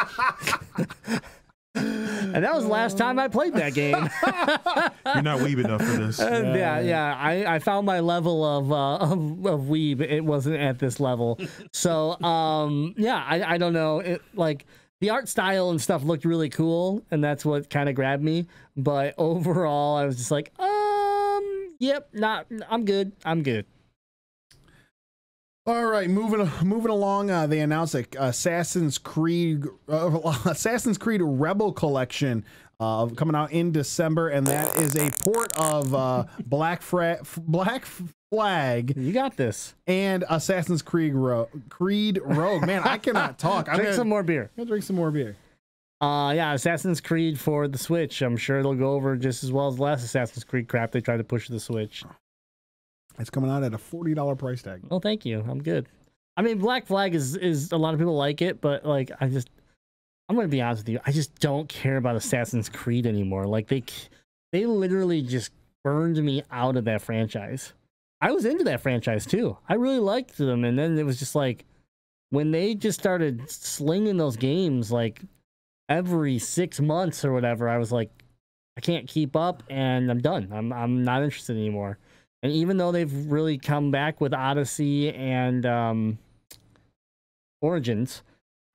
and that was the last time I played that game. You're not weeb enough for this. Uh, yeah, yeah. I, I found my level of uh, of, of weeb. It wasn't at this level. So um, yeah, I, I don't know. It like the art style and stuff looked really cool, and that's what kind of grabbed me. But overall, I was just like, um, yep, not. I'm good. I'm good. All right, moving moving along. Uh, they announced that Assassin's Creed uh, Assassin's Creed Rebel Collection uh, coming out in December, and that is a port of uh, Black Fra- Black Flag You got this. and Assassin's Creed Ro- Creed Rogue. Man, I cannot talk. I'm Drink gonna, some more beer. I'm gonna drink some more beer. Uh, yeah, Assassin's Creed for the Switch. I'm sure it'll go over just as well as the last Assassin's Creed crap they tried to push to the Switch. It's coming out at a forty dollar price tag. Well, thank you. I'm good. I mean, Black Flag is is a lot of people like it, but like I just I'm gonna be honest with you. I just don't care about Assassin's Creed anymore. Like they they literally just burned me out of that franchise. I was into that franchise too. I really liked them, and then it was just like when they just started slinging those games like every six months or whatever. I was like, I can't keep up, and I'm done. I'm I'm not interested anymore. And even though they've really come back with Odyssey and um, Origins,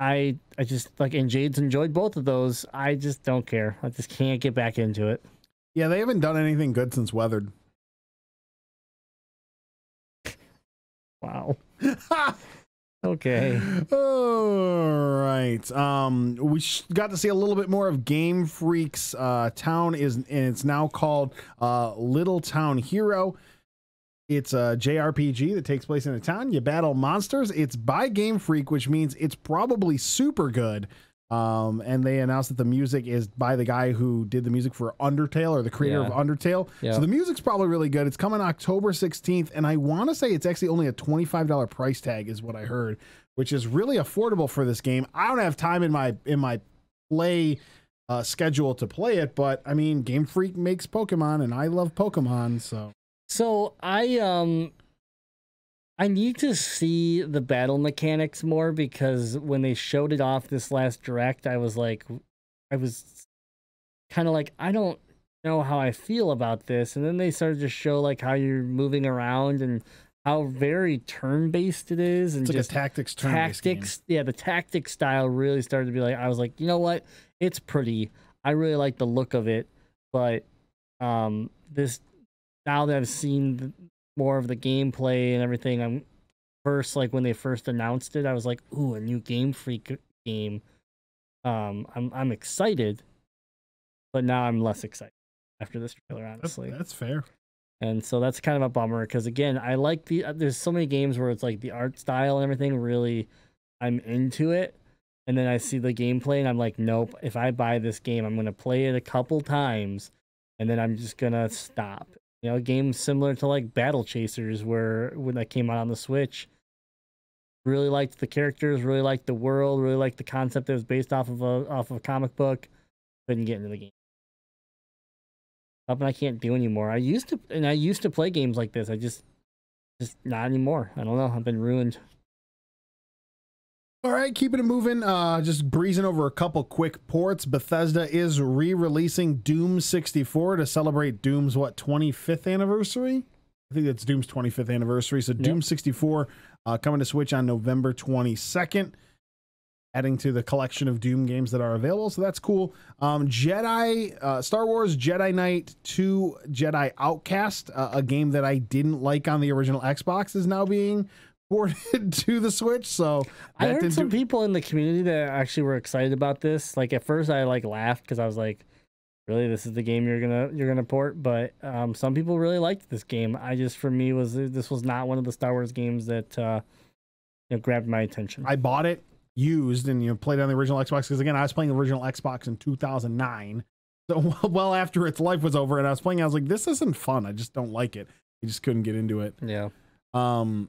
I I just like and Jade's enjoyed both of those. I just don't care. I just can't get back into it. Yeah, they haven't done anything good since Weathered. Wow. Okay. All right. Um, we sh- got to see a little bit more of Game Freak's uh, town is, and it's now called uh, Little Town Hero. It's a JRPG that takes place in a town. You battle monsters. It's by Game Freak, which means it's probably super good. Um, and they announced that the music is by the guy who did the music for Undertale or the creator Yeah. of Undertale. Yeah. So the music's probably really good. It's coming October 16th, and I want to say it's actually only a $25 price tag, is what I heard, which is really affordable for this game. I don't have time in my in my play uh, schedule to play it, but I mean, Game Freak makes Pokemon, and I love Pokemon, so So I um I need to see the battle mechanics more because when they showed it off this last direct, I was like I was kind of like I don't know how I feel about this. And then they started to show like how you're moving around and how very turn-based it is and it's like just a tactics turn tactics yeah the tactic style really started to be like i was like you know what? It's pretty. I really like the look of it. But um this now that i've seen more of the gameplay and everything i'm first like when they first announced it i was like ooh a new game freak game um i'm i'm excited but now i'm less excited after this trailer honestly that's fair. and so that's kind of a bummer because again, I like the uh, there's so many games where it's like the art style and everything really I'm into it. And then I see the gameplay and I'm like, nope, if I buy this game, I'm gonna play it a couple times and then I'm just gonna stop. You know, a game similar to like Battle Chasers where when that came out on the Switch. Really liked the characters, really liked the world, really liked the concept that was based off of a off of a comic book. Couldn't get into the game something I can't do anymore. I used to, and I used to play games like this. I just, just not anymore. I don't know. I've been ruined. All right, keeping it moving. Uh, just breezing over a couple quick ports. Bethesda is re-releasing Doom 64 to celebrate Doom's what 25th anniversary. I think that's Doom's 25th anniversary. So Doom 64 uh, coming to Switch on November 22nd, adding to the collection of Doom games that are available. So that's cool. Um, Jedi, uh, Star Wars Jedi Knight 2 Jedi Outcast, uh, a game that I didn't like on the original Xbox, is now being ported to the Switch. So I heard some do- people in the community that actually were excited about this. Like at first, I like laughed because I was like, "Really, this is the game you're gonna you're gonna port?" But um, some people really liked this game. I just, for me, was this was not one of the Star Wars games that uh, you know, grabbed my attention. I bought it used and you know played on the original Xbox because again I was playing the original Xbox in 2009. So well after its life was over and I was playing I was like this isn't fun. I just don't like it. I just couldn't get into it. yeah. Um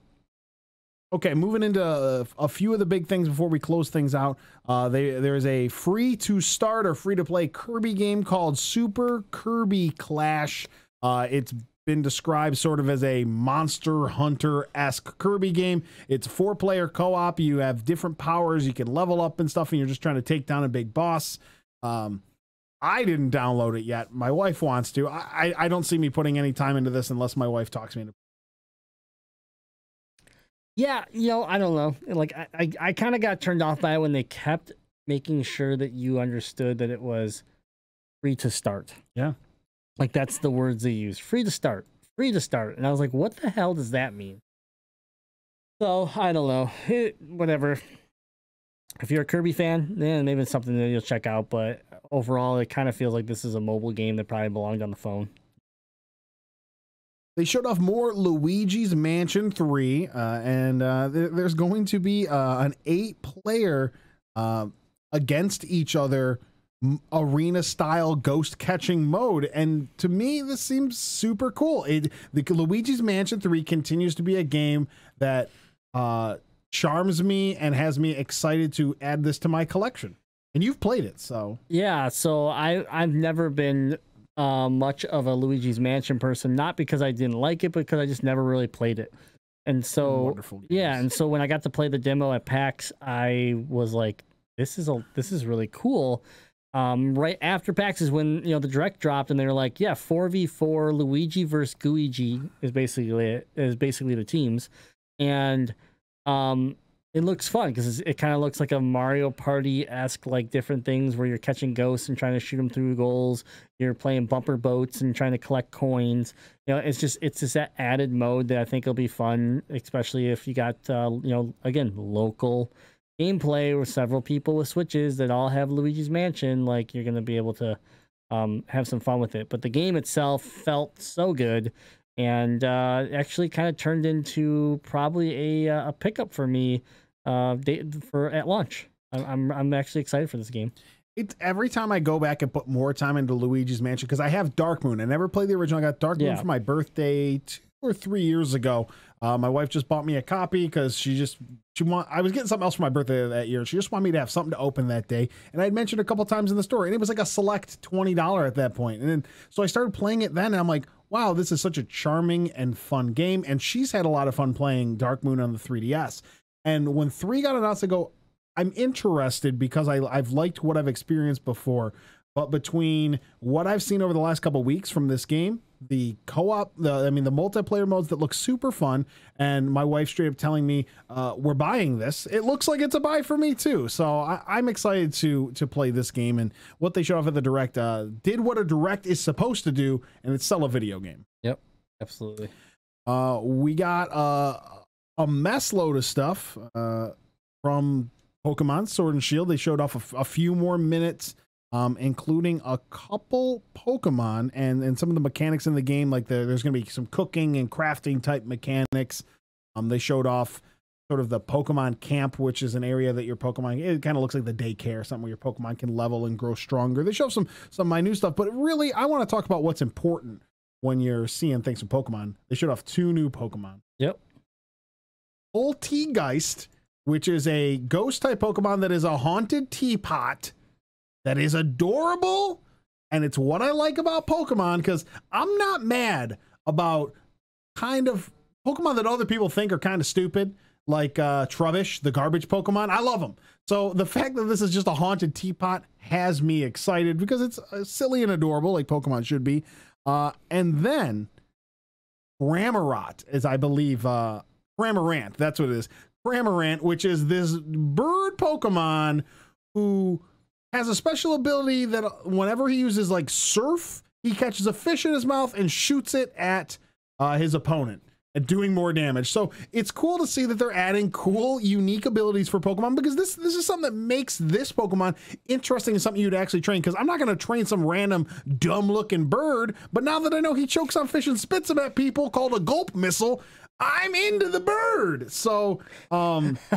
Okay, moving into a, a few of the big things before we close things out. Uh, they, there's a free to start or free to play Kirby game called Super Kirby Clash. Uh, it's been described sort of as a Monster Hunter esque Kirby game. It's four player co op. You have different powers. You can level up and stuff, and you're just trying to take down a big boss. Um, I didn't download it yet. My wife wants to. I, I, I don't see me putting any time into this unless my wife talks me into Yeah, you know, I don't know. Like I, I, I kind of got turned off by it when they kept making sure that you understood that it was free to start. Yeah. Like that's the words they use. Free to start. Free to start. And I was like, what the hell does that mean? So I don't know. It, whatever. If you're a Kirby fan, then maybe it's something that you'll check out. But overall, it kind of feels like this is a mobile game that probably belonged on the phone. They showed off more Luigi's Mansion 3, uh, and uh, there, there's going to be uh, an eight player uh, against each other arena style ghost catching mode. And to me, this seems super cool. It, the Luigi's Mansion 3 continues to be a game that uh, charms me and has me excited to add this to my collection. And you've played it, so Yeah, so I I've never been uh, much of a Luigi's Mansion person, not because I didn't like it, but because I just never really played it. And so yeah, and so when I got to play the demo at PAX, I was like, "This is a this is really cool." Um, right after PAX is when you know the direct dropped, and they were like, "Yeah, four v four Luigi versus Gooigi is basically it, is basically the teams," and um, it looks fun because it kind of looks like a Mario Party esque, like different things where you're catching ghosts and trying to shoot them through goals. You're playing bumper boats and trying to collect coins. You know, it's just it's just that added mode that I think will be fun, especially if you got uh, you know again local gameplay with several people with switches that all have Luigi's Mansion. Like you're gonna be able to um, have some fun with it. But the game itself felt so good and uh, actually kind of turned into probably a, uh, a pickup for me uh, day, for at launch. I'm, I'm I'm actually excited for this game. It every time I go back and put more time into Luigi's Mansion because I have Dark Moon. I never played the original. I got Dark Moon Yeah. for my birthday two or three years ago. Uh, my wife just bought me a copy because she just she want. I was getting something else for my birthday that year. She just wanted me to have something to open that day, and I'd mentioned a couple times in the store, and it was like a select twenty dollar at that point. And then so I started playing it then, and I'm like, wow, this is such a charming and fun game. And she's had a lot of fun playing Dark Moon on the 3DS. And when three got announced, I go, I'm interested because I, I've liked what I've experienced before. But between what I've seen over the last couple weeks from this game, the co-op, the I mean the multiplayer modes that look super fun, and my wife straight up telling me uh, we're buying this, it looks like it's a buy for me too. So I, I'm excited to to play this game and what they showed off at the direct uh, did what a direct is supposed to do, and it's sell a video game. Yep, absolutely. Uh, we got uh, a mess load of stuff uh, from Pokemon Sword and Shield. They showed off a, f- a few more minutes, um, including a couple Pokemon and, and some of the mechanics in the game. Like the, there's going to be some cooking and crafting type mechanics. Um, they showed off sort of the Pokemon camp, which is an area that your Pokemon. It kind of looks like the daycare, something where your Pokemon can level and grow stronger. They show some some minute stuff, but really, I want to talk about what's important when you're seeing things from Pokemon. They showed off two new Pokemon. Yep. Polteageist, which is a ghost type Pokemon that is a haunted teapot that is adorable. And it's what I like about Pokemon because I'm not mad about kind of Pokemon that other people think are kind of stupid, like uh, Trubbish, the garbage Pokemon. I love them. So the fact that this is just a haunted teapot has me excited because it's uh, silly and adorable, like Pokemon should be. Uh, and then Cramorant is, I believe, uh, Cramorant. That's what it is. Cramorant, which is this bird Pokemon who has a special ability that whenever he uses like surf, he catches a fish in his mouth and shoots it at uh, his opponent and doing more damage. So it's cool to see that they're adding cool, unique abilities for Pokemon because this this is something that makes this Pokemon interesting and something you'd actually train. Because I'm not going to train some random dumb looking bird, but now that I know he chokes on fish and spits them at people, called a gulp missile. I'm into the bird. So, um,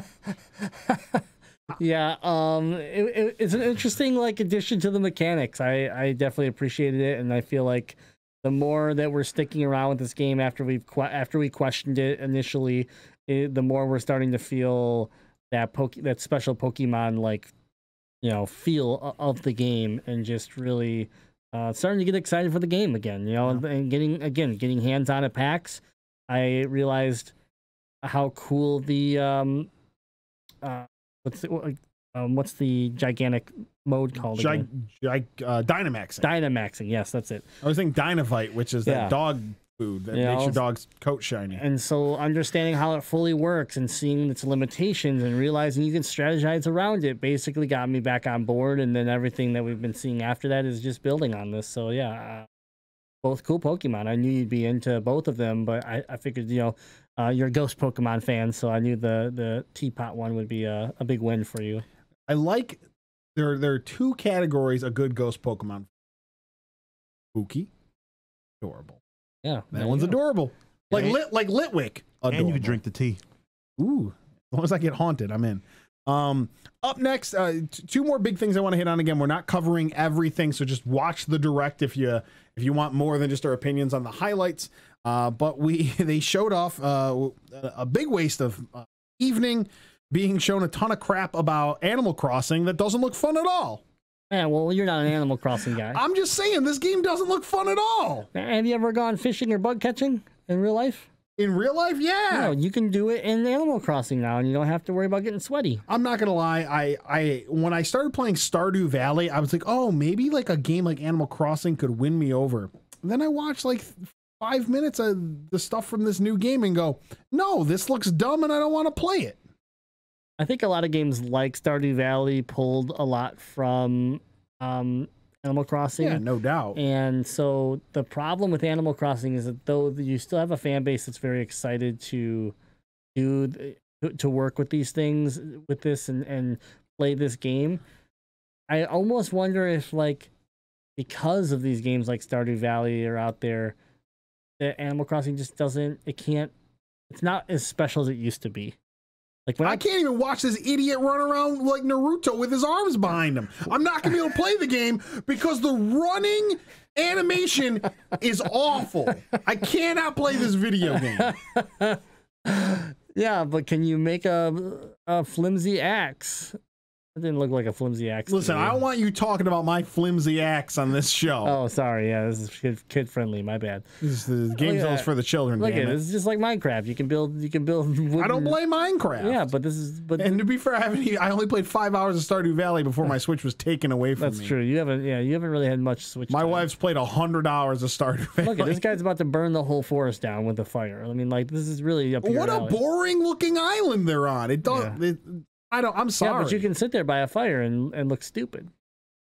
Yeah, um, it, it, it's an interesting like addition to the mechanics. I I definitely appreciated it, and I feel like the more that we're sticking around with this game after we've after we questioned it initially, it, the more we're starting to feel that poke that special Pokemon like you know feel of the game, and just really uh, starting to get excited for the game again. You know, and, and getting again getting hands on at PAX. I realized how cool the um uh what's the, um what's the gigantic mode called Gi- again? gi- uh, Dynamaxing. Dynamaxing. Yes, that's it. I was thinking Dinovite, which is Yeah. that dog food that Yeah, makes I your dog's coat shiny. And so understanding how it fully works and seeing its limitations and realizing you can strategize around it basically got me back on board. And then everything that we've been seeing after that is just building on this. So yeah, uh, both cool Pokemon. I knew you'd be into both of them, but I, I figured you know uh, you're a Ghost Pokemon fan, so I knew the the Teapot one would be a, a big win for you. I like there. There are two categories a good ghost Pokemon. Spooky, adorable. Yeah, That one's go. adorable. Like And- lit, like Litwick. Adorable. And you can drink the tea. Ooh, as long as I get haunted, I'm in. Um, up next, uh, t- two more big things I want to hit on. Again, we're not covering everything, so just watch the direct if you if you want more than just our opinions on the highlights. Uh, but we they showed off uh, a big waste of uh, evening being shown a ton of crap about Animal Crossing that doesn't look fun at all. Yeah, well, you're not an Animal Crossing guy. I'm just saying this game doesn't look fun at all. Have you ever gone fishing or bug catching in real life? In real life, yeah. No, you can do it in Animal Crossing now, and you don't have to worry about getting sweaty. I'm not gonna lie. I I when I started playing Stardew Valley, I was like, oh, maybe like a game like Animal Crossing could win me over. then I watched like five minutes of the stuff from this new game and go, no, this looks dumb and I don't want to play it. I think a lot of games like Stardew Valley pulled a lot from um, Animal Crossing. Yeah, no doubt. And so the problem with Animal Crossing is that though you still have a fan base that's very excited to do to work with these things with this and and play this game, I almost wonder if like because of these games like Stardew Valley are out there, that Animal Crossing just doesn't it can't it's not as special as it used to be. Like when I, I can't even watch this idiot run around like Naruto with his arms behind him. I'm not gonna be able to play the game because the running animation is awful. I cannot play this video game. yeah, but can you make a a flimsy axe? It didn't look like a flimsy axe. Listen. I don't want you talking about my flimsy axe on this show. Oh, sorry. Yeah, this is kid, kid friendly. My bad. This is the game oh, at zone's for the children. Look at damn it. it. It's just like Minecraft. You can build. You can build. I don't wooden- blame Minecraft. Yeah, but this is. But and to be fair, I haven't. I only played five hours of Stardew Valley before my Switch was taken away from that's me. That's true. You haven't. Yeah, you haven't really had much switch. My time. wife's played a hundred hours of Stardew Valley. Look at this guy's about to burn the whole forest down with a fire. I mean, like this is really up What a alley. boring looking island they're on. It don't. It, I don't. I'm sorry. Yeah, but you can sit there by a fire and, and look stupid.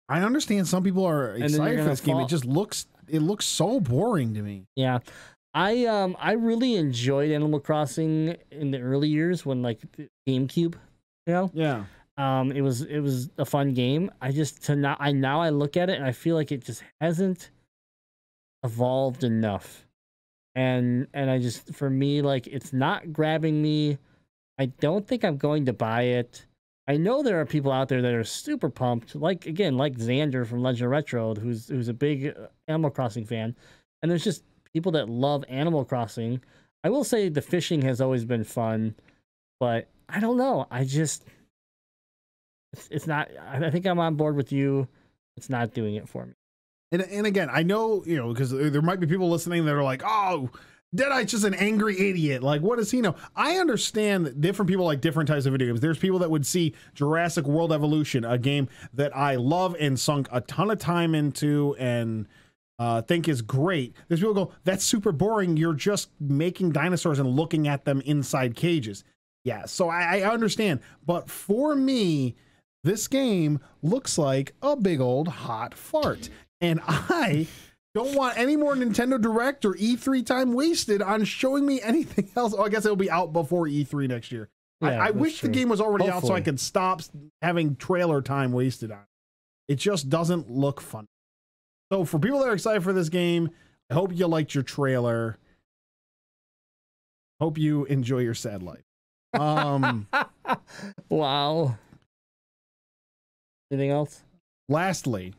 I understand some people are then you're excited for gonna this game. It just looks. It looks so boring to me. Yeah. I um I really enjoyed Animal Crossing in the early years when like the GameCube, you know? Yeah. Um it was it was a fun game. I just to now I now I look at it and I feel like it just hasn't evolved enough. And and I just for me like it's not grabbing me. I don't think I'm going to buy it. I know there are people out there that are super pumped, like again, like Xander from Legend Retro, who's who's a big uh, Animal Crossing fan, and there's just people that love Animal Crossing. I will say the fishing has always been fun, but I don't know. I just it's, it's not. I I think I'm on board with you. It's not doing it for me. And and again, I know you know because there might be people listening that are like, "Oh, Deadite's just an angry idiot." Like, what does he know? I understand that different people like different types of video games. There's people that would see Jurassic World Evolution, a game that I love and sunk a ton of time into, and uh, think is great. There's people go, "That's super boring. You're just making dinosaurs and looking at them inside cages." Yeah, so I, I understand, but for me, this game looks like a big old hot fart. And I don't want any more Nintendo Direct or E3 time wasted on showing me anything else. Oh, I guess it'll be out before E3 next year. I, Yeah, I that's wish the game was already out so I Hopefully. could stop having trailer time wasted on it. It just doesn't look fun. So for people that are excited for this game, I hope you liked your trailer. Hope you enjoy your sad life. Um wow. Anything else? lastly,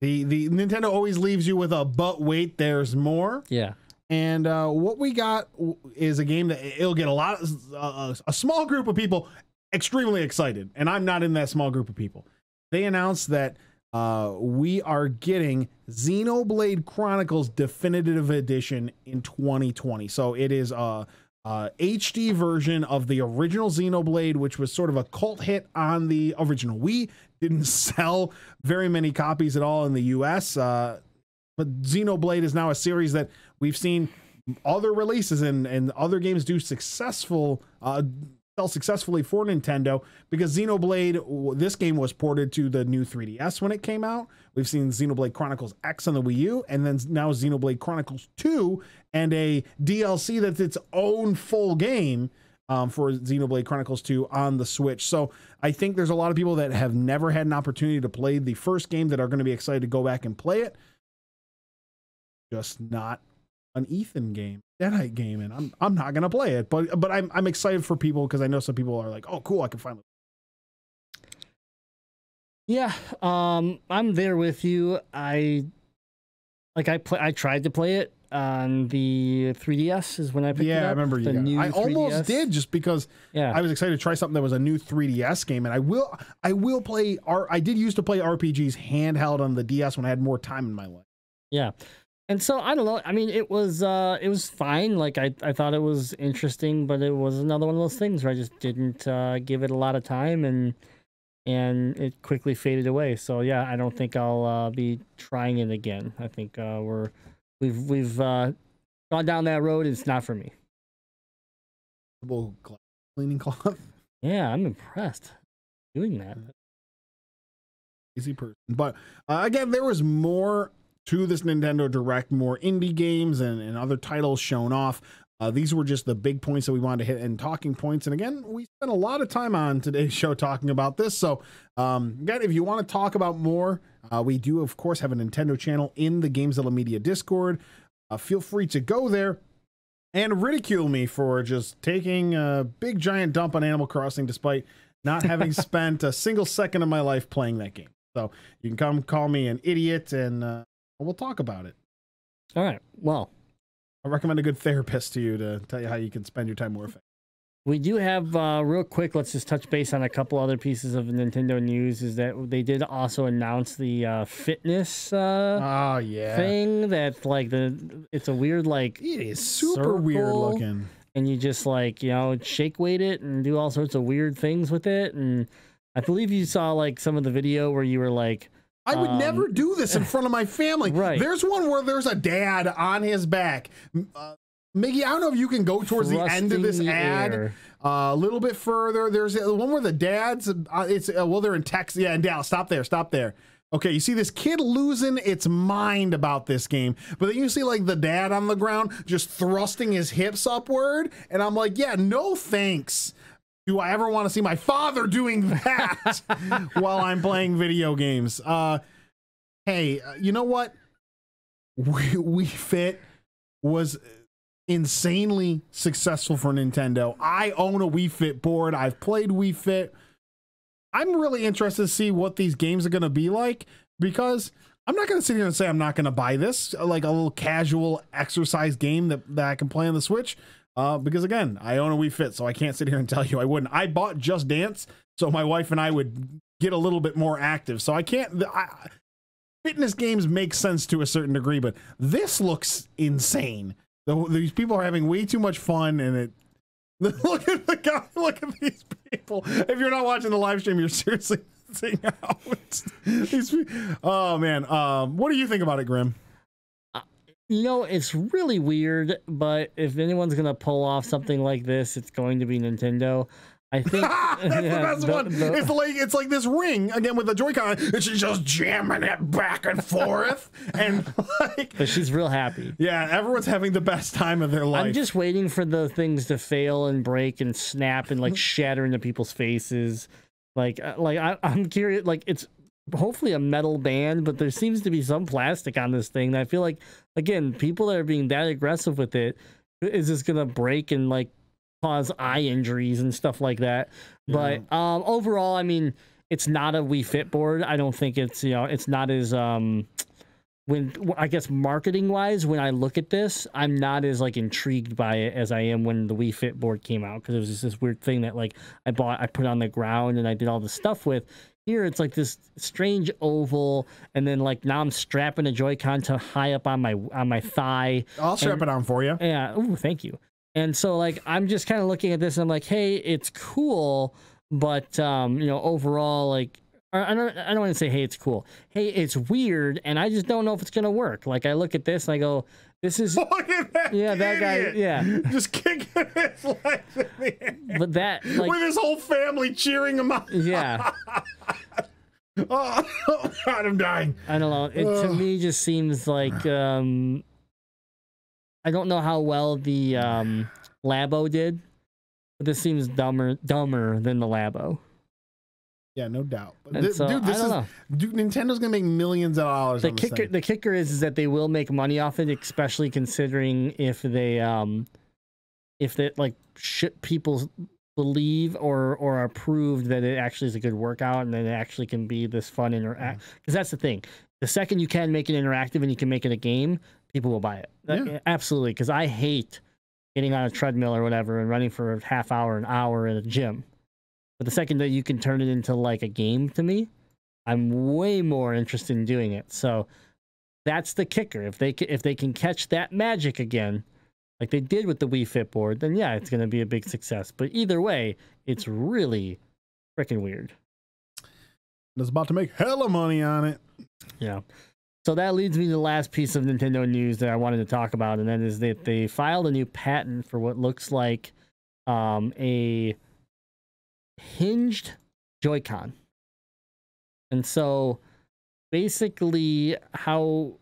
the the Nintendo always leaves you with a but wait, there's more. Yeah. And uh, what we got is a game that it'll get a lot, of, uh, a small group of people extremely excited, and I'm not in that small group of people. They announced that uh, we are getting Xenoblade Chronicles Definitive Edition in 2020. So it is a, a HD version of the original Xenoblade, which was sort of a cult hit on the original Wii. Didn't sell very many copies at all in the US. Uh, but Xenoblade is now a series that we've seen other releases and and other games do successful uh sell successfully for Nintendo because Xenoblade this game was ported to the new 3DS when it came out. We've seen Xenoblade Chronicles X on the Wii U and then now Xenoblade Chronicles 2 and a DLC that's its own full game um, for Xenoblade Chronicles 2 on the Switch. So I think there's a lot of people that have never had an opportunity to play the first game that are going to be excited to go back and play it. Just not an Ethan game, Deadite game, and I'm I'm not gonna play it. But but I'm I'm excited for people because I know some people are like, oh cool, I can finally. Yeah, um, I'm there with you. I like I play. I tried to play it on the 3DS. Is when I picked it Yeah, up. I remember you. the new I almost 3DS. did just because Yeah, I was excited to try something that was a new 3DS game, and I will I will play. R, I did used to play RPGs handheld on the DS when I had more time in my life. yeah. And so I don't know. I mean, it was uh, it was fine. Like I, I thought it was interesting, but it was another one of those things where I just didn't uh, give it a lot of time, and and it quickly faded away. So yeah, I don't think I'll uh, be trying it again. I think uh, we're we've we've uh, gone down that road. It's not for me. Cleaning cloth. Yeah, I'm impressed doing that. Easy person. But uh, again, there was more to this Nintendo Direct, more indie games and, and other titles shown off. Uh, these were just the big points that we wanted to hit and talking points. And again, we spent a lot of time on today's show talking about this. So, um, again, if you want to talk about more, uh, we do, of course, have a Nintendo channel in the Gamezilla Media Discord. Uh, feel free to go there and ridicule me for just taking a big giant dump on Animal Crossing despite not having spent a single second of my life playing that game. So you can come call me an idiot and uh, we'll talk about it. All right. Well, I recommend a good therapist to you to tell you how you can spend your time more effectively. we do have uh, real quick. Let's just touch base on a couple other pieces of Nintendo news. Is that they did also announce the uh, fitness uh, Oh yeah, thing that like the it's a weird like it is super weird looking. and you just like you know shake weight it and do all sorts of weird things with it and i believe you saw like some of the video where you were like I would Um, never do this in front of my family. Right. There's one where there's a dad on his back. Uh, Miggy, I don't know if you can go towards the end of this ad. air. Uh, a little bit further. There's the one where the dad's. Uh, it's uh, well, they're in Texas. Yeah, in Dallas. Stop there. Stop there. Okay, you see this kid losing its mind about this game, but then you see like the dad on the ground just thrusting his hips upward, and I'm like, yeah, no thanks. Do I ever want to see my father doing that while I'm playing video games? Uh, hey, uh, you know what? We, Wii Fit was insanely successful for Nintendo. I own a Wii Fit board. I've played Wii Fit. I'm really interested to see what these games are going to be like because I'm not going to sit here and say I'm not going to buy this like a little casual exercise game that, that I can play on the Switch. Uh, because again, I own a Wii Fit, so I can't sit here and tell you I wouldn't. I bought Just Dance so my wife and I would get a little bit more active. So I can't. I, fitness games make sense to a certain degree, but this looks insane. The, these people are having way too much fun, and it. Look at the guy. Look at these people. If you're not watching the live stream, you're seriously missing out. These oh man, um, what do you think about it, Grim? You know it's really weird but if anyone's gonna pull off something like this it's going to be nintendo i think That's the best the- one. the- it's like it's like this ring again with the Joy-Con, and she's just jamming it back and forth, and like but she's real happy yeah, everyone's having the best time of their life. i'm just waiting for the things to fail and break and snap and like shatter into people's faces like uh, like I, i'm curious like it's hopefully a metal band but there seems to be some plastic on this thing that i feel like again people that are being that aggressive with it is just gonna break and like cause eye injuries and stuff like that but um overall i mean it's not a Wii Fit board. I don't think it's you know it's not as um when I guess marketing wise when I look at this I'm not as like intrigued by it as I am when the Wii Fit board came out because it was just this weird thing that like I bought I put on the ground and I did all the stuff with. Here it's like this strange oval and then like now I'm strapping a Joy-Con to high up on my on my thigh. I'll strap and- it on for you. Yeah. Ooh, thank you. And so like I'm just kind of looking at this and I'm like, hey, it's cool, but um, you know, overall, like I don't I don't want to say, hey, it's cool. Hey, it's weird, and I just don't know if it's gonna work. Like I look at this and I go, this is Look at that. Yeah, that guy- yeah. Just kicking his legs in the air. but that like with his whole family cheering him on. yeah, Oh, God, I'm dying. I don't know. It to me just seems like um I don't know how well the um Labo did, but this seems dumber dumber than the Labo. Yeah, no doubt. And so, dude, this is know. dude, Nintendo's gonna make millions of dollars. the on this kicker the kicker is, is that they will make money off it especially considering if they um if that like shit people believe or or are proved that it actually is a good workout and that it actually can be this fun interact because that's the thing the second you can make it interactive and you can make it a game people will buy it That- Yeah. absolutely because i hate getting on a treadmill or whatever and running for a half hour an hour at a gym but the second that you can turn it into like a game to me I'm way more interested in doing it. So that's the kicker. If they if they can catch that magic again, like they did with the Wii Fit board, then yeah, it's going to be a big success. But either way, it's really freaking weird. It's about to make hella money on it. Yeah. So that leads me to the last piece of Nintendo news that I wanted to talk about, and that is that they filed a new patent for what looks like um, a hinged Joy-Con. And so basically how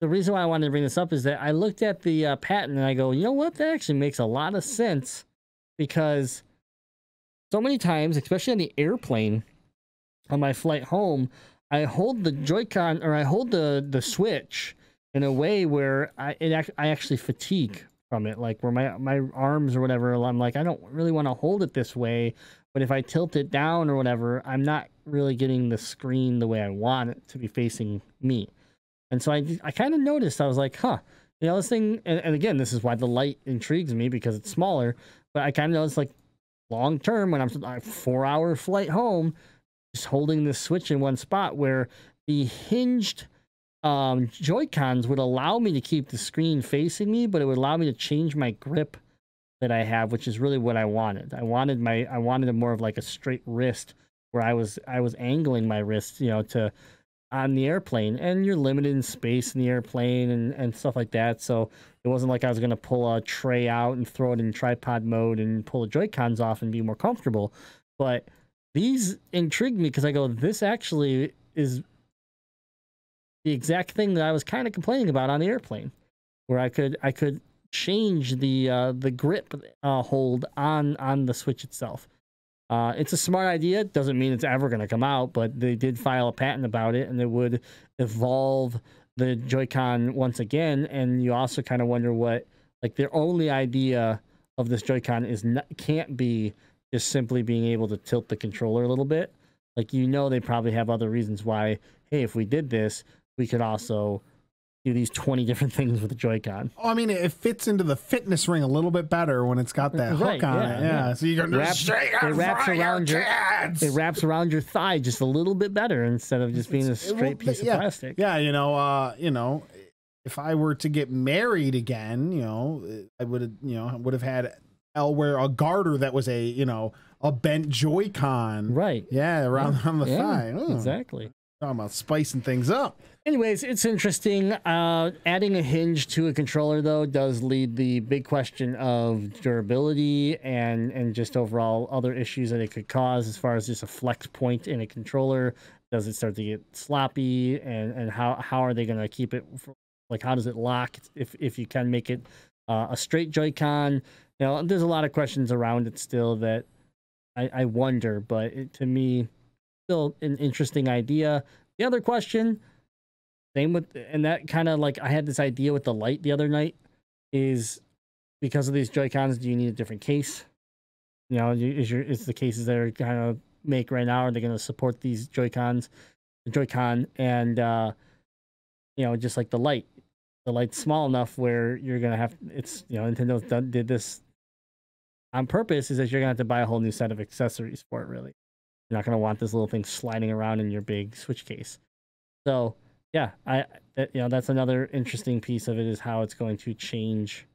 the reason why I wanted to bring this up is that I looked at the uh, patent and I go, you know what? That actually makes a lot of sense because so many times, especially on the airplane, on my flight home, I hold the Joy-Con or I hold the the Switch in a way where I it I actually fatigue from it, like where my my arms or whatever. I'm like I don't really want to hold it this way, but if I tilt it down or whatever, I'm not really getting the screen the way I want it to be facing me. And so I I kind of noticed I was like, huh, you know this thing. And, and again, this is why the Lite intrigues me because it's smaller. But I kind of noticed like long term when I'm a four hour flight home, just holding this switch in one spot where the hinged um, Joy Cons would allow me to keep the screen facing me, but it would allow me to change my grip that I have, which is really what I wanted. I wanted my I wanted a more of like a straight wrist where I was I was angling my wrist, you know, to on the airplane and you're limited in space in the airplane and, and stuff like that. So it wasn't like I was gonna pull a tray out and throw it in tripod mode and pull the Joy Cons off and be more comfortable. But these intrigued me because I go, this actually is the exact thing that I was kind of complaining about on the airplane, where I could I could change the uh, the grip uh, hold on on the switch itself. Uh, it's a smart idea. Doesn't mean it's ever going to come out, but they did file a patent about it, and it would evolve the Joy-Con once again. And you also kind of wonder what like their only idea of this Joy-Con is not, can't be just simply being able to tilt the controller a little bit. Like you know, they probably have other reasons why. Hey, if we did this, we could also do these 20 different things with the Joy-Con. Oh, I mean, it fits into the fitness ring a little bit better when it's got that Right, hook on yeah, it. Yeah, yeah. so you're gonna straight it wraps around your- kids! It wraps around your thigh just a little bit better instead of just being a It will- straight piece yeah, of plastic. Yeah, you know, uh, you know, if I were to get married again, you know, I would have, you know, would have had I'll wear a garter that was a, you know, a bent Joy-Con. Right. Yeah, around on the thigh. Oh, Exactly. Talking about spicing things up. Anyways, it's interesting. Uh, adding a hinge to a controller, though, does lead the big question of durability and and just overall other issues that it could cause as far as just a flex point in a controller. Does it start to get sloppy, and and how how are they going to keep it? f- Like, how does it lock if if you can make it uh, a straight Joy-Con? You know, there's a lot of questions around it still that I, I wonder, but it, to me, still an interesting idea. The other question, same with, and that kind of like I had this idea with the Lite the other night, is because of these Joy Cons, do you need a different case? You know, is your is the cases that are kind of make right now are they going to support these Joy Cons, the Joy-Con, and uh, you know, just like the Lite, the Lite's small enough where you're gonna have it's you know Nintendo done, did this on purpose is that you're gonna have to buy a whole new set of accessories for it. Really, you're not gonna want this little thing sliding around in your big Switch case. So yeah, I that, you know that's another interesting piece of it is how it's going to change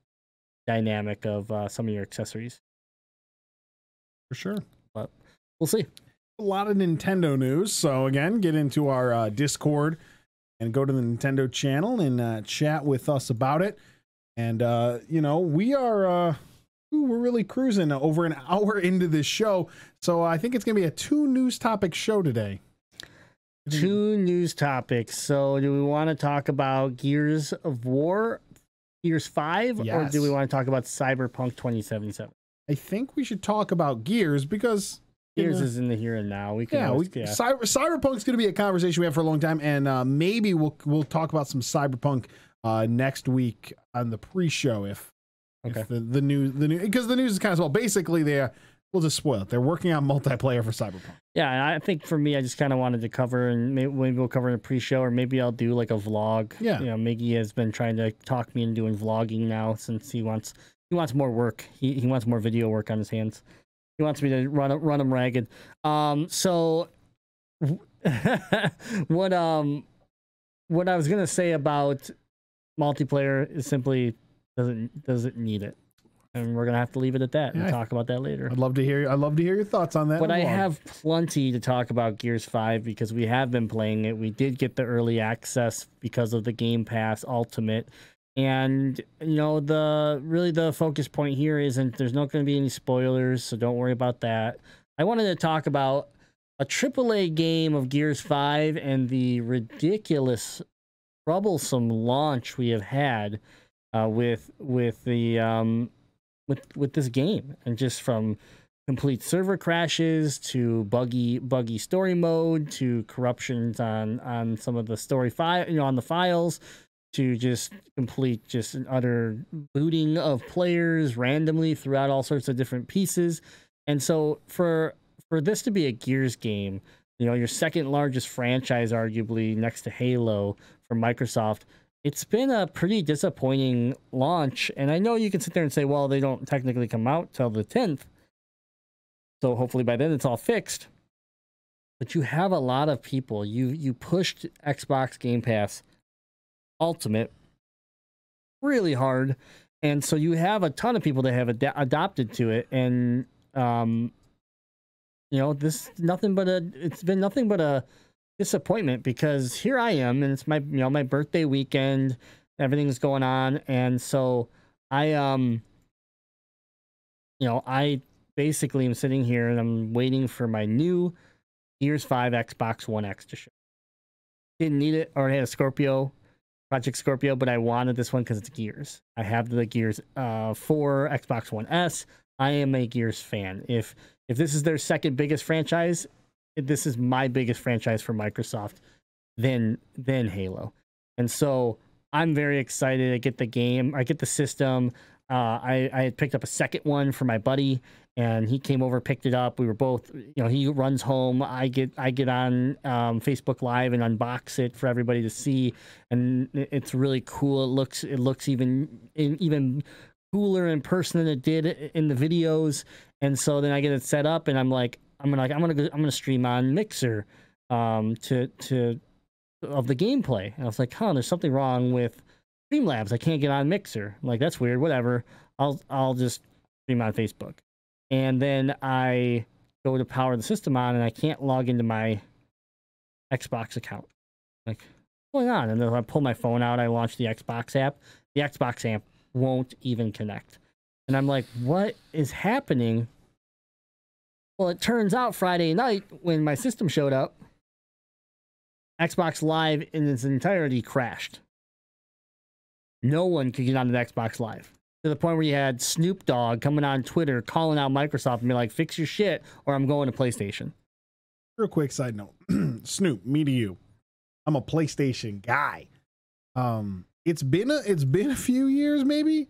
dynamic of uh, some of your accessories. For sure. But we'll see. a lot of Nintendo news. So again, get into our uh, Discord and go to the Nintendo channel and uh, chat with us about it. And uh, you know, we are uh, ooh, we're really cruising over an hour into this show. So I think it's gonna be a two news topic show today. Two news topics. So, do we want to talk about Gears of War, Gears Five, or do we want to talk about Cyberpunk 2077? I think we should talk about Gears because Gears know, is in the here and now. We can yeah, we, yeah. Cyber, Cyberpunk's going to be a conversation we have for a long time, and uh, maybe we'll we'll talk about some Cyberpunk uh, next week on the pre-show if Okay. if the, the news the news because the news is kind of small. Basically, they we'll just spoil it. They're working on multiplayer for Cyberpunk. Yeah, and I think for me, I just kind of wanted to cover, and maybe, maybe we'll cover in a pre-show, or maybe I'll do like a vlog. Yeah. you know, Miggy has been trying to talk me into doing vlogging now since he wants he wants more work. He he wants more video work on his hands. He wants me to run run him ragged. Um, so what um what I was gonna say about multiplayer is simply doesn't doesn't need it, and we're gonna have to leave it at that and Yeah, talk about that later. I'd love to hear. I'd love to hear your thoughts on that. But I have plenty to talk about Gears 5 because we have been playing it. We did get the early access because of the Game Pass Ultimate. And you know, the really the focus point here isn't there's not going to be any spoilers, so don't worry about that. I wanted to talk about a AAA game of Gears 5 and the ridiculous, troublesome launch we have had uh, with with the um, with with this game, and just from complete server crashes to buggy buggy story mode to corruptions on on some of the story file you know on the files to just complete just an utter booting of players randomly throughout all sorts of different pieces. And so for for this to be a gears game you know your second largest franchise arguably next to halo for microsoft it's been a pretty disappointing launch and i know you can sit there and say well they don't technically come out till the 10th so hopefully by then it's all fixed. But you have a lot of people. You you pushed Xbox Game Pass Ultimate really hard, and so you have a ton of people that have ad- adopted to it, and um, you know this nothing but a it's been nothing but a disappointment because here I am, and it's my you know my birthday weekend, everything's going on, and so I um you know I basically I'm sitting here and I'm waiting for my new Gears 5 Xbox One X to show. Didn't need it. Already had a Scorpio, Project Scorpio, but I wanted this one because it's Gears. I have the Gears uh, 4 Xbox One S. I am a Gears fan. If if this is their second biggest franchise, this is my biggest franchise for Microsoft, then then Halo. And so I'm very excited. I get the game. I get the system. Uh, I I had picked up a second one for my buddy and he came over picked it up we were both you know he runs home i get i get on um, facebook live and unbox it for everybody to see and it's really cool it looks it looks even even cooler in person than it did in the videos and so then i get it set up and i'm like i'm gonna like i'm gonna go, i'm gonna stream on mixer um to to of the gameplay and i was like huh there's something wrong with streamlabs i can't get on mixer I'm like that's weird whatever i'll i'll just stream on facebook and then I go to power the system on and I can't log into my Xbox account. Like, what's going on? And then I pull my phone out, I launch the Xbox app. The Xbox app won't even connect. And I'm like, what is happening? Well, it turns out Friday night when my system showed up, Xbox Live in its entirety crashed. No one could get on the Xbox Live to the point where you had Snoop Dogg coming on Twitter calling out Microsoft and be like, fix your shit or I'm going to PlayStation. Real quick side note Snoop, me to you. I'm a PlayStation guy. Um, it's been a it's been a few years, maybe.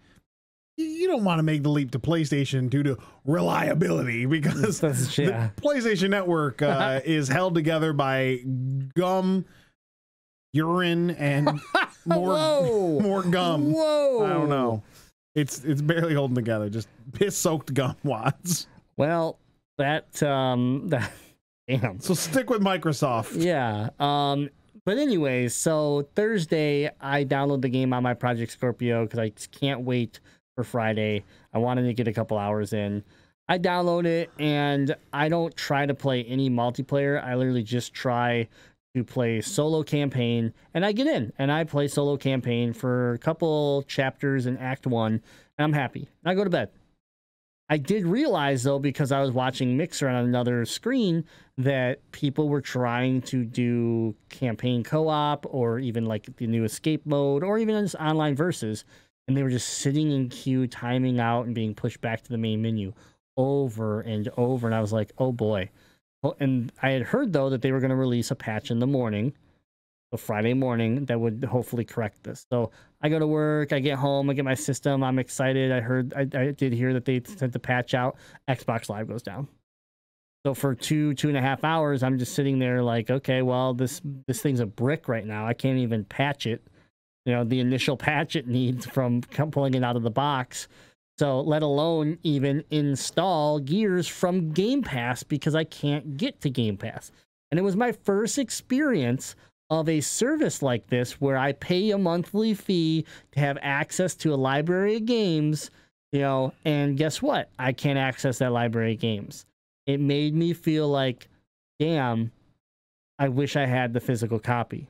You don't want to make the leap to PlayStation due to reliability because That's, yeah. the PlayStation Network uh, is held together by gum, urine, and more more gum. Whoa. I don't know. It's it's barely holding together. Just piss soaked gum wads. Well, that um that damn. So stick with Microsoft. Yeah. Um but anyways, so Thursday I download the game on my Project Scorpio because I just can't wait for Friday. I wanted to get a couple hours in. I download it and I don't try to play any multiplayer. I literally just try to play solo campaign and I get in and I play solo campaign for a couple chapters in Act One and I'm happy. And I go to bed. I did realize though, because I was watching Mixer on another screen, that people were trying to do campaign co-op or even like the new escape mode or even just online versus, and they were just sitting in queue, timing out and being pushed back to the main menu over and over. And I was like, oh boy. Well, and I had heard though that they were going to release a patch in the morning, so Friday morning, that would hopefully correct this. So I go to work, I get home, I get my system, I'm excited. I heard, I, I did hear that they sent the patch out. Xbox Live goes down. So for two, two and a half hours, I'm just sitting there like, okay, well, this this thing's a brick right now. I can't even patch it. You know, the initial patch it needs from pulling it out of the box. So, let alone even install Gears from Game Pass because I can't get to Game Pass. And it was my first experience of a service like this where I pay a monthly fee to have access to a library of games, you know, and guess what? I can't access that library of games. It made me feel like, damn, I wish I had the physical copy.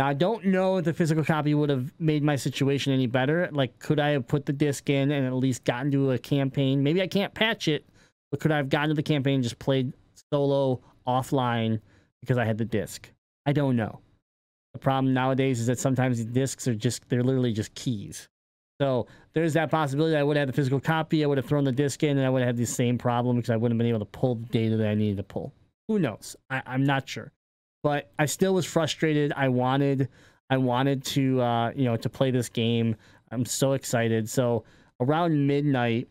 Now I don't know if the physical copy would have made my situation any better. Like, could I have put the disc in and at least gotten to a campaign? Maybe I can't patch it, But could I have gotten to the campaign and just played solo offline because I had the disc? I don't know. The problem nowadays is that sometimes the discs are just they're literally just keys. So there's that possibility I would have had the physical copy, I would have thrown the disc in, and I would have had the same problem because I wouldn't have been able to pull the data that I needed to pull. Who knows? I, I'm not sure. But I still was frustrated. I wanted I wanted to uh, you know to play this game. I'm so excited. So around midnight,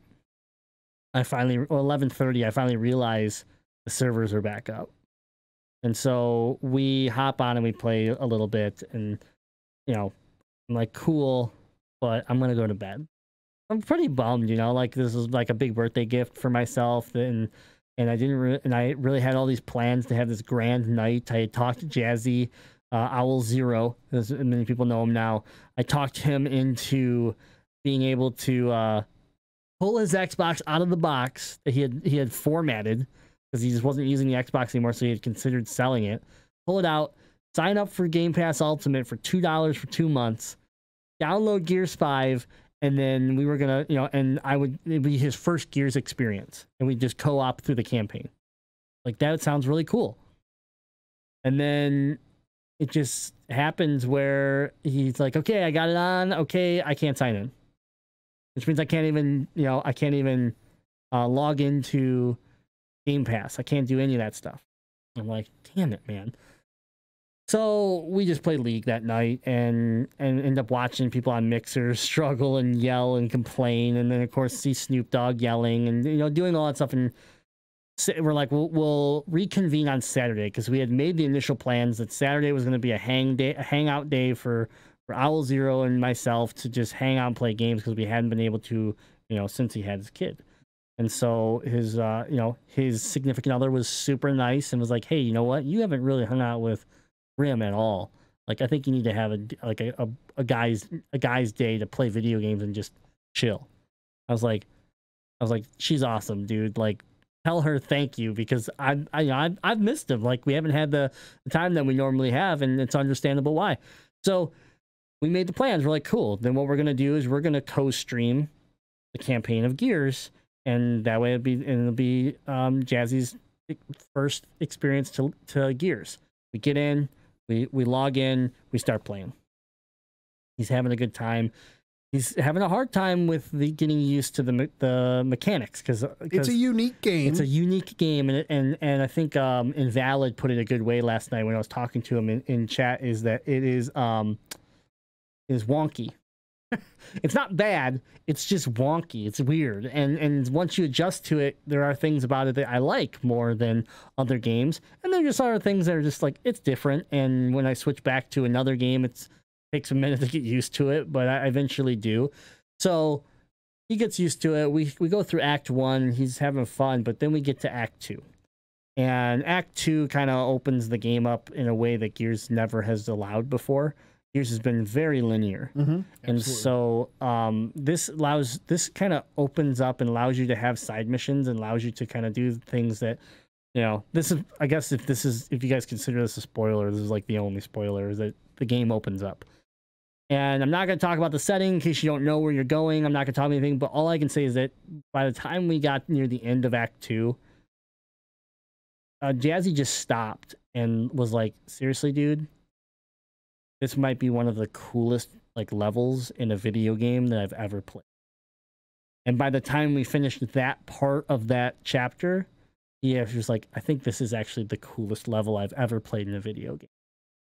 I finally or 11:30, I finally realized the servers are back up. And so we hop on and we play a little bit and you know, I'm like cool, but I'm to go to bed. I'm pretty bummed, you know, like this is like a big birthday gift for myself and and I didn't re- and I really had all these plans to have this grand night. I talked to Jazzy uh, Owl Zero, as many people know him now. I talked him into being able to uh, pull his Xbox out of the box that he had he had formatted because he just wasn't using the Xbox anymore, so he had considered selling it. Pull it out, sign up for Game Pass Ultimate for two dollars for two months, download Gears Five, and then we were gonna, you know, and I would it'd be his first Gears experience, and we just co-op through the campaign. Like that sounds really cool. And then it just happens where he's like, "Okay, I got it on. Okay, I can't sign in," which means I can't even, you know, I can't even uh, log into Game Pass. I can't do any of that stuff. I'm like, damn it, man. So we just played League that night and and end up watching people on mixers struggle and yell and complain, and then of course see Snoop Dogg yelling and you know doing all that stuff. And we're like, we'll, we'll reconvene on Saturday because we had made the initial plans that Saturday was going to be a hang day, a hangout day for for Owl Zero and myself to just hang out and play games because we hadn't been able to, you know, since he had his kid. And so his, uh, you know, his significant other was super nice and was like, "Hey, you know what? You haven't really hung out with Grim at all. Like, I think you need to have a like a, a, a guy's a guy's day to play video games and just chill." I was like, I was like, "She's awesome, dude. Like, tell her thank you because I, I, I've, I've missed him. Like, we haven't had the, the time that we normally have, and it's understandable why." So we made the plans. We're like, "Cool. Then what we're gonna do is we're gonna co-stream the campaign of Gears." and that way it'll be and it'll be um, Jazzy's first experience to to Gears. We get in, we we log in, we start playing. He's having a good time. He's having a hard time with the getting used to the me- the mechanics because It's a unique game. it's a unique game, and it- and and I think um, Invalid put it a good way last night when I was talking to him in, in chat. Is that it is um is wonky. It's not bad. It's just wonky. It's weird, and and once you adjust to it, there are things about it that I like more than other games, and there just are things that are just like it's different. And when I switch back to another game, it's takes a minute to get used to it, but I eventually do. So he gets used to it. We we go through Act One. He's having fun, but then we get to Act Two, and Act Two kind of opens the game up in a way that Gears never has allowed before. Gears has been very linear, Mhm. and so um, this allows this kind of opens up and allows you to have side missions and allows you to kind of do things that you know. This is I guess if this is if you guys consider this a spoiler, this is like the only spoiler is that the game opens up. And I'm not going to talk about the setting in case you don't know where you're going. I'm not going to talk about anything, but all I can say is that by the time we got near the end of Act Two, uh, Jazzy just stopped and was like, "Seriously, dude, this might be one of the coolest like levels in a video game that I've ever played." And by the time we finished that part of that chapter, yeah, he was like, "I think this is actually the coolest level I've ever played in a video game."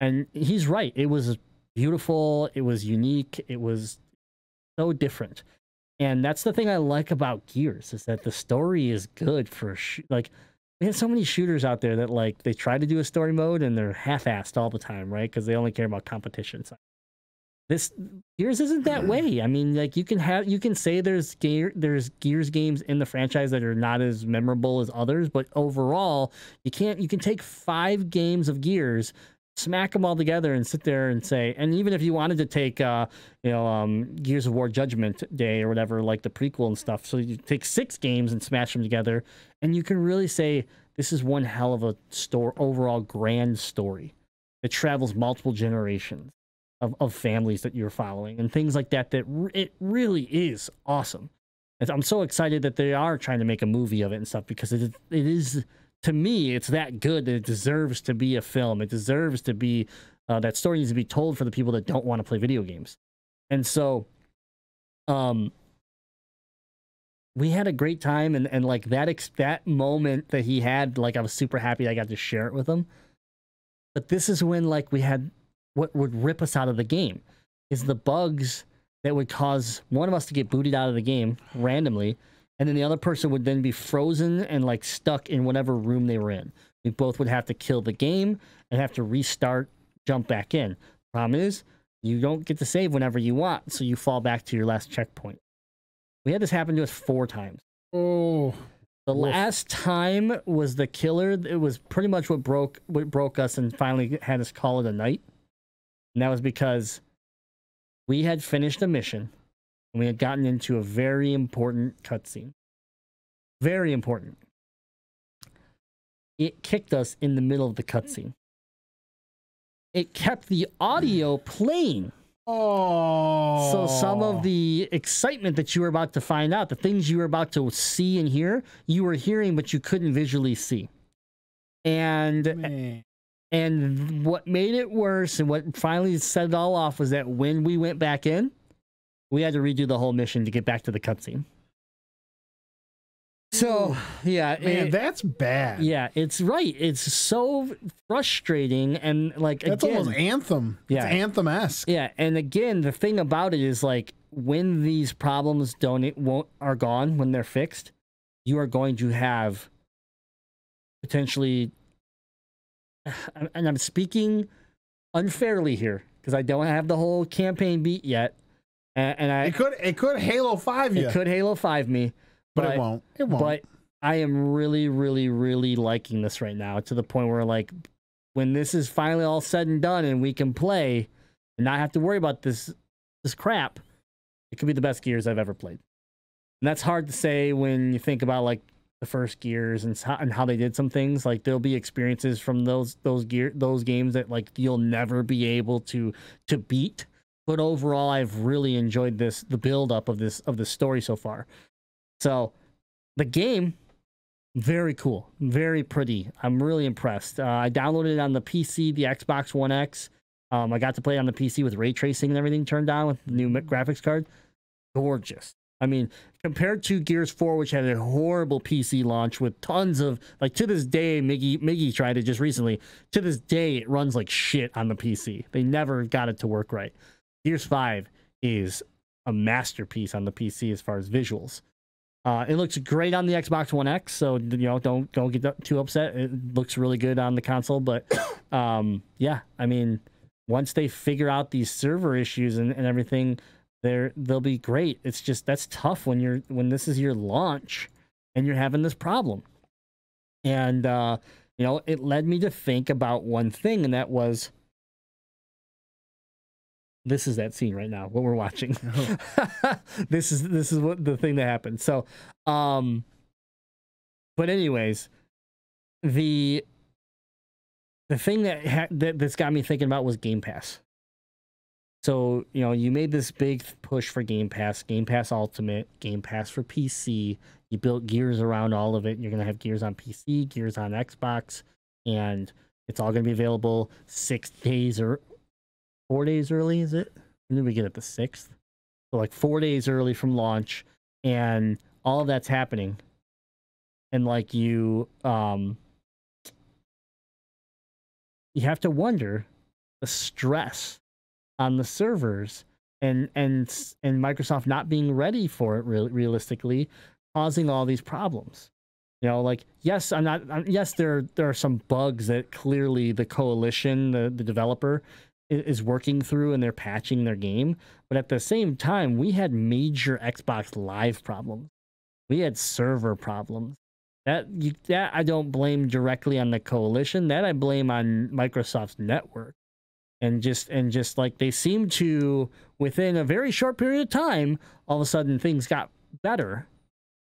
And he's right. It was beautiful. It was unique. It was so different. And that's the thing I like about Gears is that the story is good for like we have so many shooters out there that like they try to do a story mode and they're half-assed all the time, right? Because they only care about competition. So this Gears isn't that mm-hmm. way. I mean, like you can have you can say there's gear there's Gears games in the franchise that are not as memorable as others, but overall, you can't you can take five games of Gears smack them all together and sit there and say and even if you wanted to take uh you know um gears of war judgment day or whatever like the prequel and stuff so you take six games and smash them together and you can really say this is one hell of a store overall grand story that travels multiple generations of, of families that you're following and things like that that it really is awesome. And I'm so excited that they are trying to make a movie of it and stuff because it it is to me it's that good that it deserves to be a film. It deserves to be uh, that story needs to be told for the people that don't want to play video games. And so, um, we had a great time and, and like that ex- that moment that he had like i was super happy i got to share it with him but this is when like we had what would rip us out of the game is the bugs that would cause one of us to get booted out of the game randomly and then the other person would then be frozen and like stuck in whatever room they were in we both would have to kill the game and have to restart jump back in problem is you don't get to save whenever you want so you fall back to your last checkpoint we had this happen to us four times. Oh, The Woof. last time was the killer. It was pretty much what broke what broke us and finally had us call it a night. And that was because we had finished a mission we had gotten into a very important cutscene. Very important. It kicked us in the middle of the cutscene. It kept the audio playing. oh. So some of the excitement that you were about to find out, the things you were about to see and hear, you were hearing but you couldn't visually see. And Man. and what made it worse and what finally set it all off was that when we went back in, we had to redo the whole mission to get back to the cutscene. So yeah, Man, it- that's bad. yeah, it's right. It's so frustrating and like That's again, almost anthem. Yeah. It's anthem esque. Yeah, and again, the thing about it is like when these problems don't it won't are gone when they're fixed, you are going to have potentially and I'm speaking unfairly here because I don't have the whole campaign beat yet. And, and I It could it could Halo Five you, it could Halo 5 me, but, but- it won't. It won't. but I am really, really, really liking this right now to the point where, like, when this is finally all said and done and we can play and not have to worry about this this crap, it could be the best Gears I've ever played. And that's hard to say when you think about like the first Gears and how, and how they did some things. Like there'll be experiences from those those gear those games that like you'll never be able to to beat. But overall, I've really enjoyed this the build up of this of this story so far. So the game very cool very pretty. I'm really impressed. Uh, i downloaded it on the pc the xbox one x. Um, i got to play on the pc with ray tracing and everything turned on with the new graphics card. Gorgeous. I mean compared to gears 4 which had a horrible pc launch with tons of like to this day miggy miggy tried it just recently. To this day it runs like shit on the pc they never got it to work right gears 5 is a masterpiece on the pc as far as visuals uh, it looks great on the Xbox One X, so you know don't don't get too upset. It looks really good on the console, but um, yeah, I mean, once they figure out these server issues and, and everything, they're they'll be great. It's just that's tough when you're when this is your launch and you're having this problem, and uh, you know it led me to think about one thing, and that was this is that scene right now what we're watching. This is this is what the thing that happened. So um but anyways the the thing that, ha- that that's got me thinking about was game pass. So you know you made this big push for game pass game pass ultimate game pass for pc you built gears around all of it. You're going to have gears on pc gears on xbox and it's all going to be available six days or four days early is it? When did we get it the sixth so like four days early from launch and all that's happening and like you um you have to wonder the stress on the servers and and and Microsoft not being ready for it real, realistically causing all these problems. You know like yes i'm not I'm, yes there there are some bugs that clearly the coalition the, the developer is working through and they're patching their game but at the same time we had major xbox live problems. We had server problems. That you, that i don't blame directly on the coalition. That i blame on microsoft's network. And just and just like they seem to within a very short period of time all of a sudden things got better.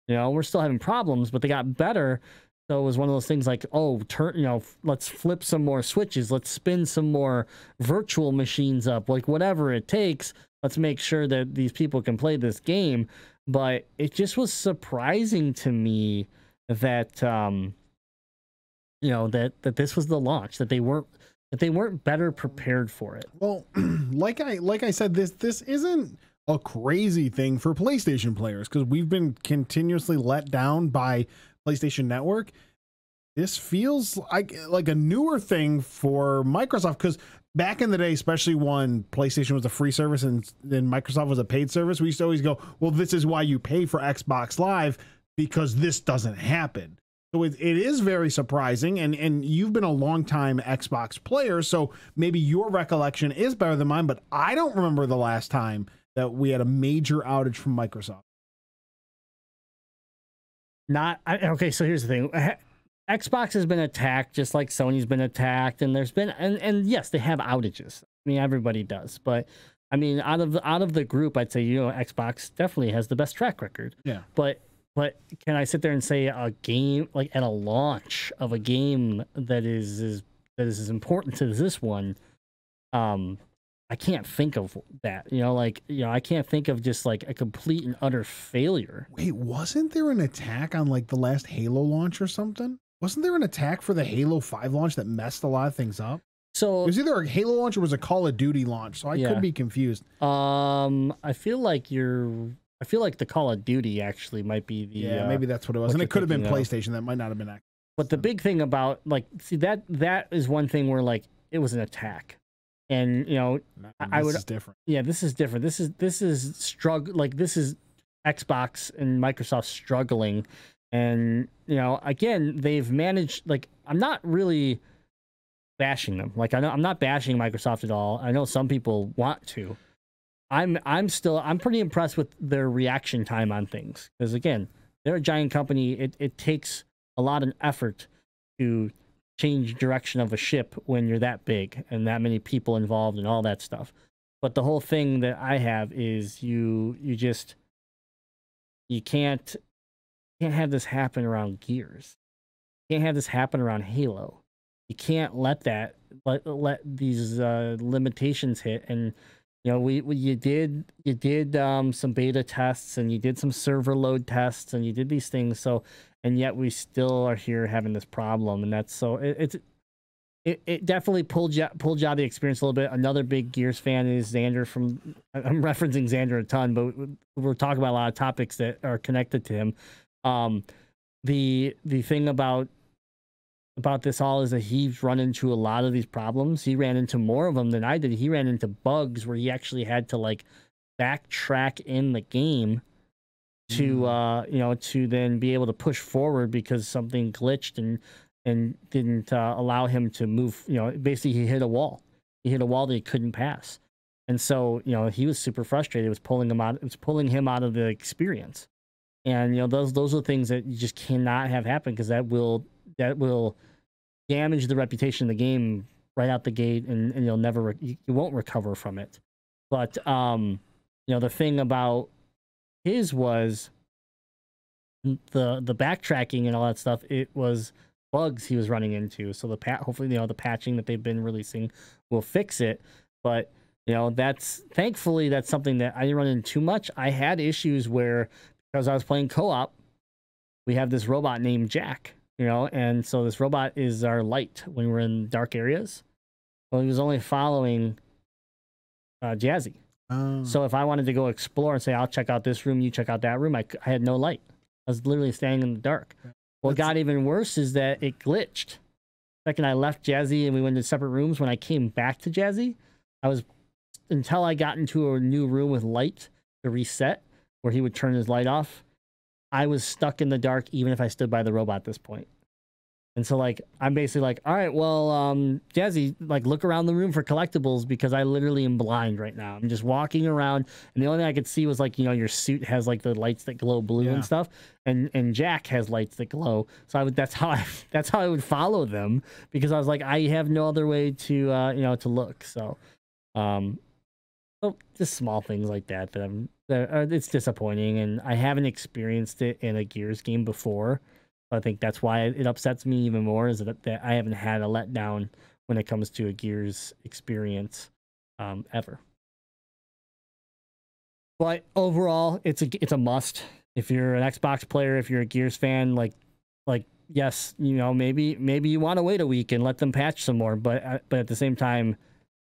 You know we're still having problems but they got better so it was one of those things like oh turn you know let's flip some more switches let's spin some more virtual machines up like whatever it takes let's let's make sure that these people can play this game. But it just was surprising to me that um, you know that that this was the launch that they weren't that they weren't better prepared for it. Well, like I like I said, this this isn't a crazy thing for PlayStation players because we've been continuously let down by PlayStation Network. This feels like like a newer thing for Microsoft because back in the day, especially when PlayStation was a free service and then Microsoft was a paid service, we used to always go, "Well, this is why you pay for Xbox Live because this doesn't happen." So it, it is very surprising, and and you've been a long time Xbox player, so maybe your recollection is better than mine. But I don't remember the last time that we had a major outage from Microsoft. Not I, okay. So here's the thing: Xbox has been attacked just like Sony's been attacked, and there's been and and yes, they have outages. I mean, everybody does, but I mean, out of out of the group, I'd say you know Xbox definitely has the best track record. Yeah. But but can I sit there and say a game like at a launch of a game that is, is that is as important as this one? Um, I can't think of that. You know, like you know, I can't think of just like a complete and utter failure. Wait, wasn't there an attack on like the last Halo launch or something? Wasn't there an attack for the Halo 5 launch that messed a lot of things up? So It was either a Halo launch or was a Call of Duty launch, so I Yeah. could be confused. Um, I feel like you're. I feel like the Call of Duty actually might be the. Yeah, uh, maybe that's what it was. what And it could have been thinking of. PlayStation. That might not have been. But the big thing about like, see that that is one thing where like it was an attack, and you know, I- I would- is different. yeah, this is different. This is this is struggle. Like this is Xbox and Microsoft struggling, and you know, again, they've managed. Like, I'm not really bashing them. Like, I know I'm not bashing Microsoft at all. I know some people want to. I'm I'm still I'm pretty impressed with their reaction time on things because again, they're a giant company. It it takes a lot of effort to change direction of a ship when you're that big and that many people involved and all that stuff. But the whole thing that I have is you you just you can't can't have this happen around Gears. You can't have this happen around Halo. You can't let that let let these uh, limitations hit. And you know, we, we you did you did um, some beta tests and you did some server load tests and you did these things. So and yet we still are here having this problem. And that's so it, it's it, it definitely pulled you pulled you out of the experience a little bit. Another big Gears fan is Xander from. I'm referencing Xander a ton, but we're talking about a lot of topics that are connected to him. Um, the the thing about about this all is that he's run into a lot of these problems. He ran into more of them than I did. He ran into bugs where he actually had to like backtrack in the game to uh you know to then be able to push forward because something glitched and and didn't uh, allow him to move you know basically he hit a wall. He hit a wall that he couldn't pass. And so you know he was super frustrated. It was pulling him out it was pulling him out of the experience. And you know those those are things that you just cannot have happen because that will that will damage the reputation of the game right out the gate and, and you'll never you won't recover from it. But um you know the thing about his was the the backtracking and all that stuff it was bugs he was running into. So the pat hopefully you know the patching that they've been releasing will fix it. But you know that's thankfully that's something that i didn't run into too much. I had issues where because i was playing co-op we have this robot named jack you know and so this robot is our light when we're in dark areas. Well he was only following uh, jazzy Oh. so if I wanted to go explore and say, I'll check out this room, you check out that room, I had no light. I was literally standing in the dark. What That's- got even worse is that it glitched. Second, I left Jazzy and we went to separate rooms. When I came back to Jazzy, I was until I got into a new room with light to reset, where he would turn his light off. I was stuck in the dark, even if I stood by the robot at this point. And so, like, I'm basically like, all right, well, um, Jazzy, like, look around the room for collectibles because I literally am blind right now. I'm just walking around, and the only thing I could see was like, you know, your suit has like the lights that glow blue Yeah. and stuff, and and Jack has lights that glow. So I would that's how I that's how I would follow them because I was like, I have no other way to uh, you know to look. So, um, so just small things like that that I'm that are, it's disappointing, and I haven't experienced it in a Gears game before. I think that's why it upsets me even more is that, that I haven't had a letdown when it comes to a Gears experience um, ever. But overall, it's a it's a must. If you're an Xbox player, if you're a Gears fan, like like yes, you know maybe maybe you want to wait a week and let them patch some more. But uh, but at the same time,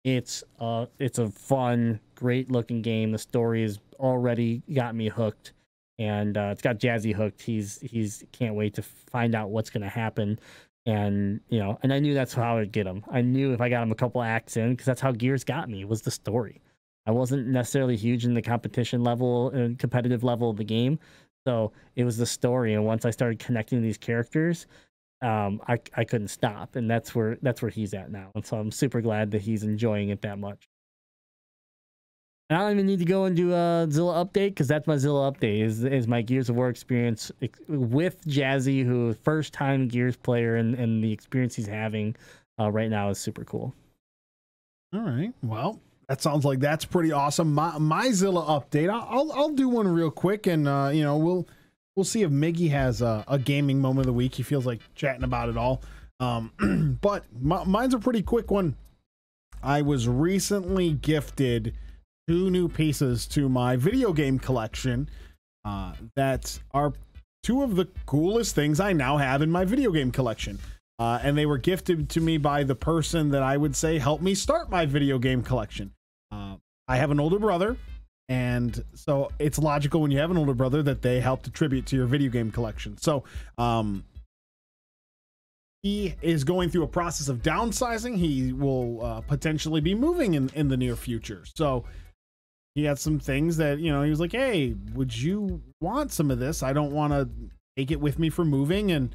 it's uh it's a fun, great looking game. The story has already got me hooked, and uh, it's got Jazzy hooked. He's he's can't wait to find out what's gonna happen. And you know, and I knew that's how I'd get him. I knew if I got him a couple acts in, because that's how Gears got me was the story. I wasn't necessarily huge in the competition level and competitive level of the game, so it was the story. And once I started connecting these characters, um, I I couldn't stop, and that's where that's where he's at now. And so I'm super glad that he's enjoying it that much. And I don't even need to go and do a Zilla update because that's my Zilla update is is my Gears of War experience with Jazzy, who first time Gears player, and and the experience he's having uh, right now is super cool. All right. Well, that sounds like that's pretty awesome. My, my Zilla update. I'll, I'll do one real quick, and uh, you know we'll we'll see if Miggy has a, a gaming moment of the week. He feels like chatting about it all. Um, but my, mine's a pretty quick one. I was recently gifted two new pieces to my video game collection uh, that are two of the coolest things I now have in my video game collection. Uh, and they were gifted to me by the person that I would say helped me start my video game collection. Uh, I have an older brother, and so it's logical when you have an older brother that they help to tribute to your video game collection. So, um, he is going through a process of downsizing. He will uh, potentially be moving in, in the near future. So, he had some things that, you know, he was like, hey, would you want some of this? I don't want to take it with me for moving. And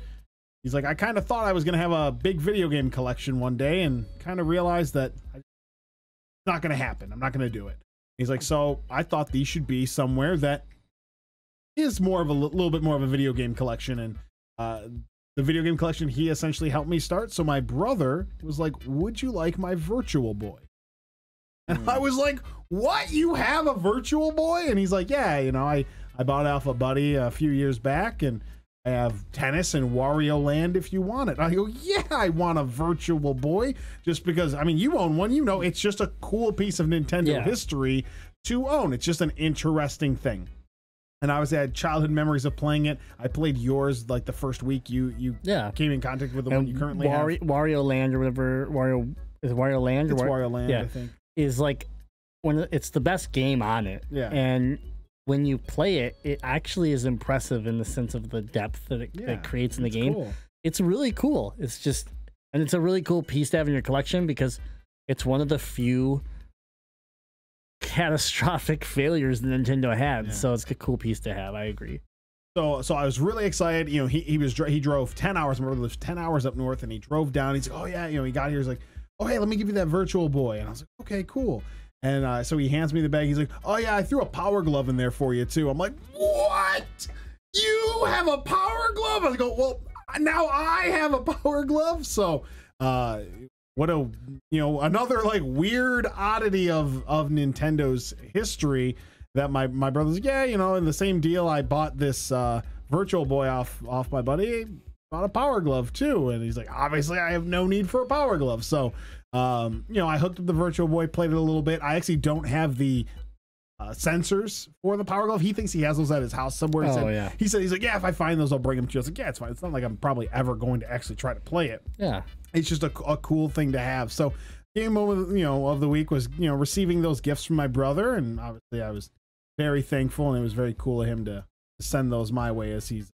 he's like, I kind of thought I was going to have a big video game collection one day and kind of realized that it's not going to happen. I'm not going to do it. He's like, so I thought these should be somewhere that is more of a little bit more of a video game collection. And uh, the video game collection he essentially helped me start. So my brother was like, would you like my virtual boy? And I hmm. was like, "What? You have a virtual boy?" And he's like, "Yeah, you know, I I bought Alpha Buddy a few years back, and I have tennis and Wario Land if you want it." I go, "Yeah, I want a virtual boy." Just because, I mean, you own one, you know, it's just a cool piece of Nintendo Yeah. history to own. It's just an interesting thing. And obviously, I had childhood memories of playing it. I played yours like the first week you you Yeah. came in contact with the one you currently Wario, have. Wario Land or whatever Wario is it Wario Land or It's War- Wario Land, yeah. I think. Is like when it's the best game on it. Yeah. And when you play it, it actually is impressive in the sense of the depth that it, that it creates in the game. cool. It's really cool. It's just and it's a really cool piece to have in your collection because it's one of the few catastrophic failures that Nintendo had. Yeah. So it's a cool piece to have. I agree. So, so I was really excited. You know, he, he was he drove ten hours. My brother lives ten hours up north, and he drove down. He's like, "Oh yeah," you know, he got here. He's like, "Oh hey, let me give you that virtual boy." And I was like, "Okay, cool." And uh, so he hands me the bag. He's like, "Oh yeah, I threw a power glove in there for you too." I'm like, "What? You have a power glove?" I go, "Well, now I have a power glove." So, uh, what a you know another like weird oddity of of Nintendo's history that my my brother's like, yeah you know in the same deal I bought this uh virtual boy off off my buddy bought a power glove too. And he's like obviously I have no need for a power glove. So um you know I hooked up the virtual boy played it a little bit. I actually don't have the uh, sensors for the power glove. He thinks he has those at his house somewhere. He Oh, said, yeah. he said he's like yeah if I find those I'll bring them to you. I was like yeah it's fine. It's not like I'm probably ever going to actually try to play it. Yeah. it's just a, a cool thing to have. So game moment, you know, of the week was you know receiving those gifts from my brother, and obviously I was very thankful, and it was very cool of him to send those my way as he's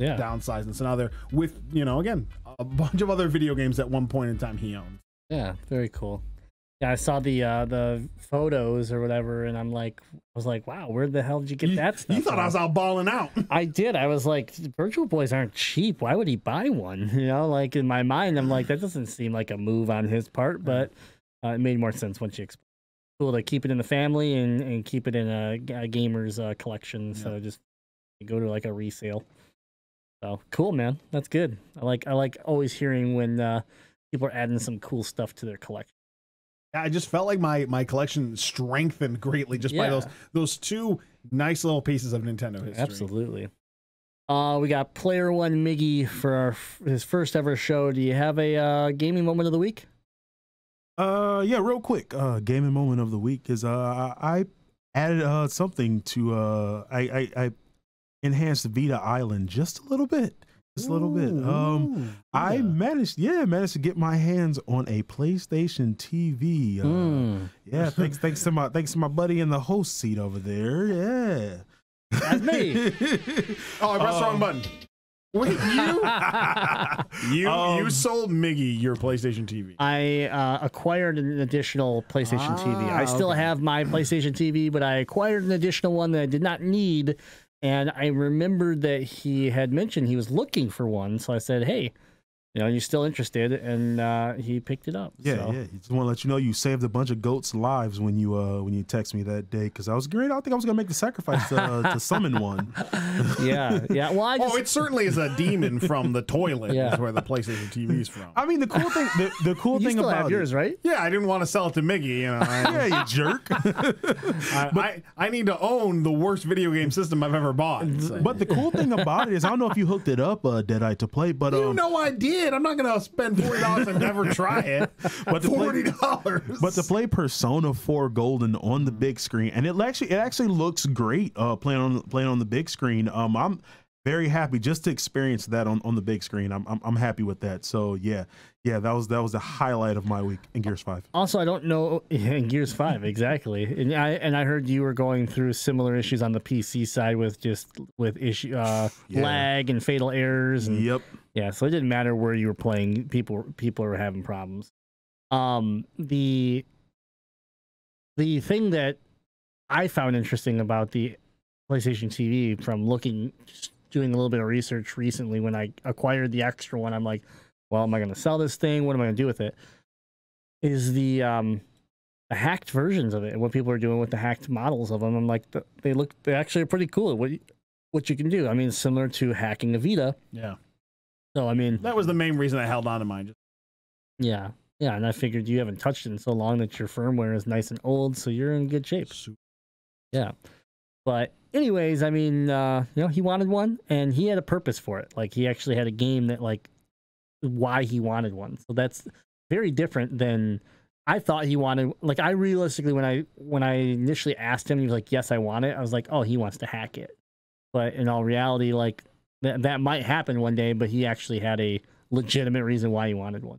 Yeah. downsizing some other with you know again a bunch of other video games at one point in time he owned. Yeah, very cool. Yeah, I saw the uh the photos or whatever, and I'm like, I was like, wow, where the hell did you get you, that stuff? You thought I was out balling out. I did. I was like, Virtual Boys aren't cheap. Why would he buy one? You know, like in my mind, I'm like, that doesn't seem like a move on his part, but uh, it made more sense once you explained. Cool to keep it in the family and, and keep it in a, a gamer's uh, collection. So just go to like a resale. So cool, man. That's good. I like I like always hearing when uh, people are adding some cool stuff to their collection. I just felt like my my collection strengthened greatly just by those those two nice little pieces of Nintendo history. Absolutely. Uh, we got player one Miggy for our, his first ever show. Do you have a uh, gaming moment of the week? Uh, yeah, real quick. Uh, gaming moment of the week is uh, I added uh, something to uh, I, I I enhanced Vita Island just a little bit, just a little bit. Um, Ooh, I managed, yeah, managed to get my hands on a PlayStation TV. Uh, Mm. Yeah, thanks, thanks to my, thanks to my buddy in the host seat over there. Yeah, That's me. Oh, I pressed the wrong Um, button. Wait, you you Um, you sold Miggy your PlayStation TV. I uh, acquired an additional PlayStation TV. I Ah, still okay. have my PlayStation TV, but I acquired an additional one that I did not need. And I remembered that he had mentioned he was looking for one. So I said, hey, you know, you're still interested? And uh, he picked it up. yeah, so. yeah. Just want to let you know you saved a bunch of goats' lives when you uh when you text me that day because I was great. I think I was gonna make the sacrifice to, uh, to summon one. yeah, yeah. Well, I just, Oh, it certainly is a demon from the toilet. Yeah. Is where the PlayStation TV is from. I mean, the cool thing, the, the cool you thing still about have it- yours, right? Yeah, I didn't want to sell it to Miggy. You know, I, yeah, you jerk. I, I, I need to own the worst video game system I've ever bought. so. But the cool thing about it is, I don't know if you hooked it up, uh, Deadite, to play, but you um, know I did. I'm not going to spend forty dollars and never try it. But to forty dollars. but to play Persona 4 Golden on the big screen, and it actually it actually looks great uh, playing on playing on the big screen. Um, I'm very happy just to experience that on, on the big screen. I'm, I'm I'm happy with that. So yeah, yeah, that was that was the highlight of my week in Gears Five. Also, I don't know in Gears Five exactly, and I and I heard you were going through similar issues on the PC side with just with issue uh, Yeah. lag and fatal errors and Yep. Yeah, so it didn't matter where you were playing. People people were having problems. Um, the the thing that I found interesting about the PlayStation TV from looking, just doing a little bit of research recently when I acquired the extra one, I'm like, well, am I going to sell this thing? What am I going to do with it? Is the um the hacked versions of it and what people are doing with the hacked models of them? I'm like, they look they actually are pretty cool. What what you can do? I mean, similar to hacking a Vita. yeah, So I mean, that was the main reason I held on to mine. Just Yeah. Yeah. And I figured you haven't touched it in so long that your firmware is nice and old. So you're in good shape. Yeah. But, anyways, I mean, uh, you know, he wanted one and he had a purpose for it. Like, he actually had a game that, like, why he wanted one. So that's very different than I thought he wanted. Like, I realistically, when I when I initially asked him, he was like, "Yes, I want it." I was like, "Oh, he wants to hack it." But in all reality, like that that might happen one day. But he actually had a legitimate reason why he wanted one.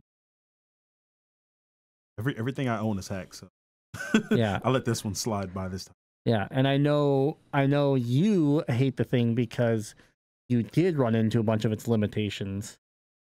Every everything I own is hacked. So Yeah. I let this one slide by this time. Yeah, and I know I know you hate the thing because you did run into a bunch of its limitations.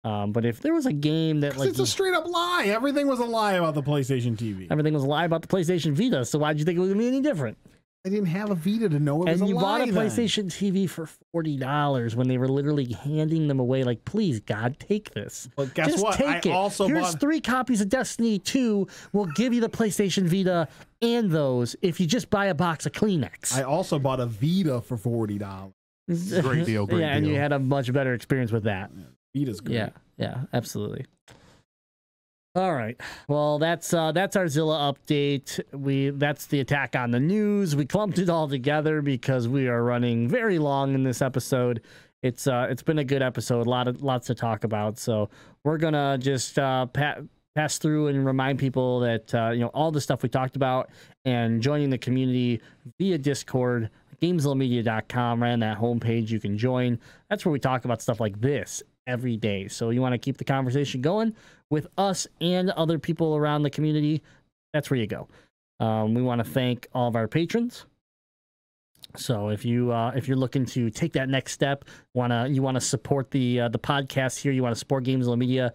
Um, but if there was a game that like it's a straight up lie. Everything was a lie about the PlayStation TV. everything was a lie about the PlayStation Vita, so why'd you think it was gonna be any different? I didn't have a Vita to know it was and you bought a then. PlayStation TV for forty dollars when they were literally handing them away. Like, please, God, take this. But guess Just what? take I it. also Here's bought. three copies of Destiny 2. We'll give you the PlayStation Vita and those if you just buy a box of Kleenex. I also bought a Vita for forty dollars. Great deal, great deal. yeah, and you had a much better experience with that. Vita's great. Yeah, yeah, absolutely. All right. Well, that's uh, that's our Zilla update. We that's the attack on the news. We clumped it all together because we are running very long in this episode. It's uh, it's been a good episode. A lot of lots to talk about. So we're gonna just uh, pa- pass through and remind people that uh, you know all the stuff we talked about and joining the community via Discord, GamezillaMedia.com, right that homepage. You can join. That's where we talk about stuff like this every day. So you want to keep the conversation going with us and other people around the community. That's where you go. Um, we want to thank all of our patrons. So if you uh, if you're looking to take that next step, wanna you want to support the uh, the podcast here, you want to support Gamezilla Media,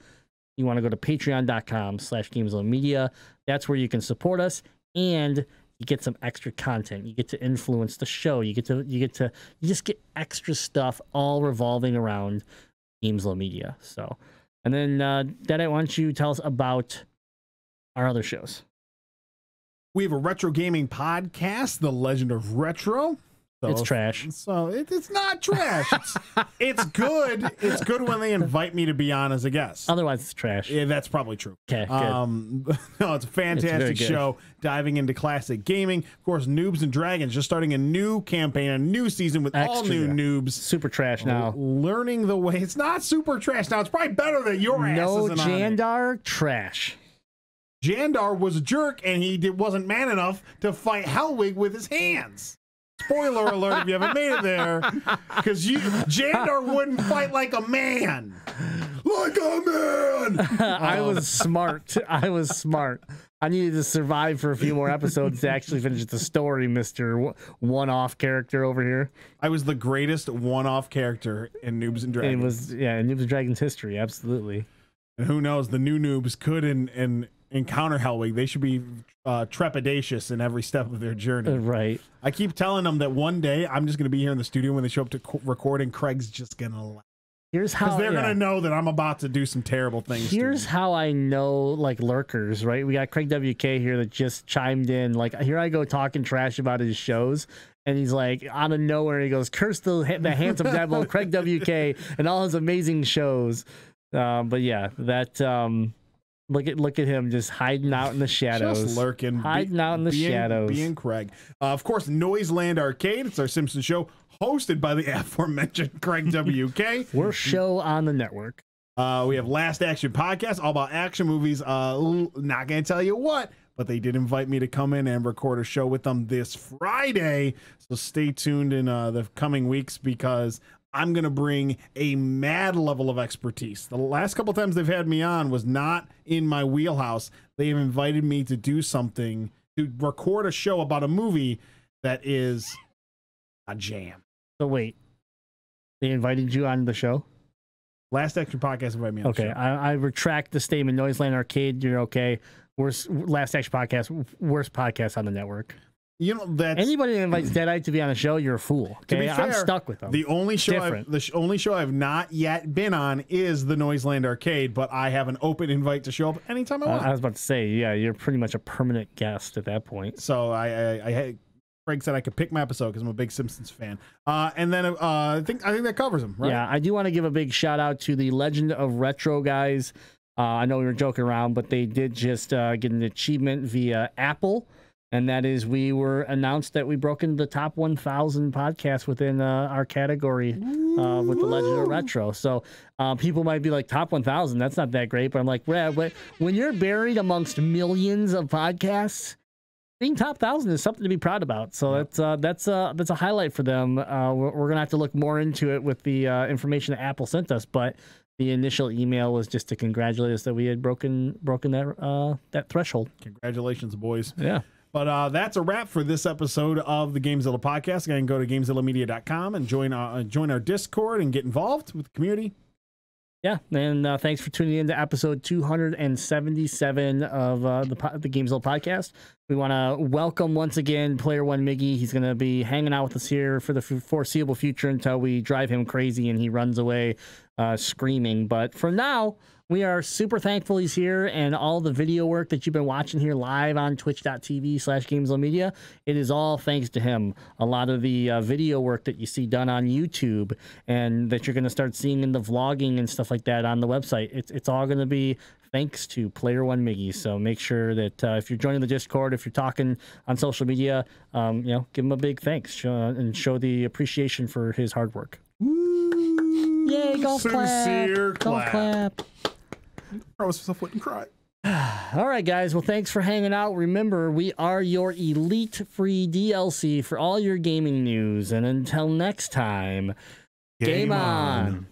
you want to go to patreon.com slash Gamezilla Media. That's where you can support us and you get some extra content. You get to influence the show. You get to you get to you just get extra stuff all revolving around Gamezilla Media. So and then uh Deadite, why don't you tell us about our other shows? We have a retro gaming podcast, The Legend of Retro. So- It's trash. So it, it's not trash. It's, it's good. It's good when they invite me to be on as a guest. Otherwise it's trash. Yeah, that's probably true. Okay. Um, no, it's a fantastic good. show diving into classic gaming. Of course, Noobs and Dragons just starting a new campaign, a new season with all new noobs. Super trash now. Learning the way. It's not super trash now. It's probably better that your ass No isn't on it. Jandar trash. Jandar was a jerk and he did, wasn't man enough to fight Hellwig with his hands. Spoiler alert if you haven't made it there, because you Jandar wouldn't fight like a man, like a man. I was smart. I was smart. I needed to survive for a few more episodes to actually finish the story, Mister One-Off character over here. I was the greatest one-off character in Noobs and It Dragons. was yeah, in Noobs and Dragon's history, absolutely. and who knows, the new noobs could and and encounter Hellwig. They should be uh, trepidatious in every step of their journey. Uh, Right. I keep telling them that one day I'm just going to be here in the studio when they show up to co- record, and Craig's just going to laugh Here's how they're yeah. going to know that I'm about to do some terrible things. Here's how I know like lurkers, right? We got Craig WK here that just chimed in. Like here I go talking trash about his shows. And he's like, out of nowhere, he goes, "Curse the the handsome devil, Craig WK, and all his amazing shows." Um, but yeah, that um, look at look at him just hiding out in the shadows, Just lurking, hiding out in the being, shadows. Being Craig. Uh, of course, Noiseland Arcade. It's our Simpsons show hosted by the aforementioned Craig WK. Worst show on the network. Uh, we have Last Action Podcast, all about action movies. Uh, not going to tell you what, but they did invite me to come in and record a show with them this Friday. So stay tuned in uh, the coming weeks because I'm going to bring a mad level of expertise. The last couple times they've had me on was not in my wheelhouse. They have invited me to do something, to record a show about a movie that is a jam. So wait, they invited you on the show? Last Action Podcast invited me on the Okay, show. I, I retract the statement. Noiseland Arcade, you're okay. Worst last action podcast, worst podcast on the network. You know, that Anybody that invites Deadite to be on a show, you're a fool. To Okay, be I'm stuck with them. The only show I've, the sh- only show I've not yet been on is the Noiseland Arcade, but I have an open invite to show up anytime I Uh, want. I was about to say, yeah, you're pretty much a permanent guest at that point. so I, I, I had Craig said I could pick my episode because I'm a big Simpsons fan. Uh, and then uh, I think I think that covers them. right? Yeah, I do want to give a big shout out to the Legend of Retro guys. Uh, I know we were joking around, but they did just uh, get an achievement via Apple, and that is we were announced that we broke into the top 1,000 podcasts within uh, our category uh, with the Legend of Retro. So uh, people might be like, top 1,000, that's not that great. But I'm like, yeah, but when you're buried amongst millions of podcasts, being top thousand is something to be proud about. So that's uh, that's uh, that's a highlight for them. Uh, we're, we're gonna have to look more into it with the uh, information that Apple sent us, but the initial email was just to congratulate us that we had broken broken that uh, that threshold. Congratulations, boys. Yeah. But uh, that's a wrap for this episode of the Gamezilla podcast. Again, go to gamezillamedia.com and join our, uh, join our Discord and get involved with the community. Yeah, and uh, thanks for tuning in to episode 277 of uh, the the Gamezilla podcast. We want to welcome once again Player One Miggy. He's going to be hanging out with us here for the foreseeable future until we drive him crazy and he runs away uh, screaming. But for now, we are super thankful he's here and all the video work that you've been watching here live on twitch.tv slash gamezilla media it is all thanks to him a lot of the uh, video work that you see done on youtube and that you're going to start seeing in the vlogging and stuff like that on the website it's, it's all going to be thanks to player one miggy so make sure that uh, if you're joining the discord if you're talking on social media um, you know give him a big thanks show, and show the appreciation for his hard work Woo! Yay, golf Sincere clap. clap. Golf clap. Promise myself wouldn't cry. All right, guys. Well, thanks for hanging out. Remember, we are your elite free DLC for all your gaming news. And until next time, game, on.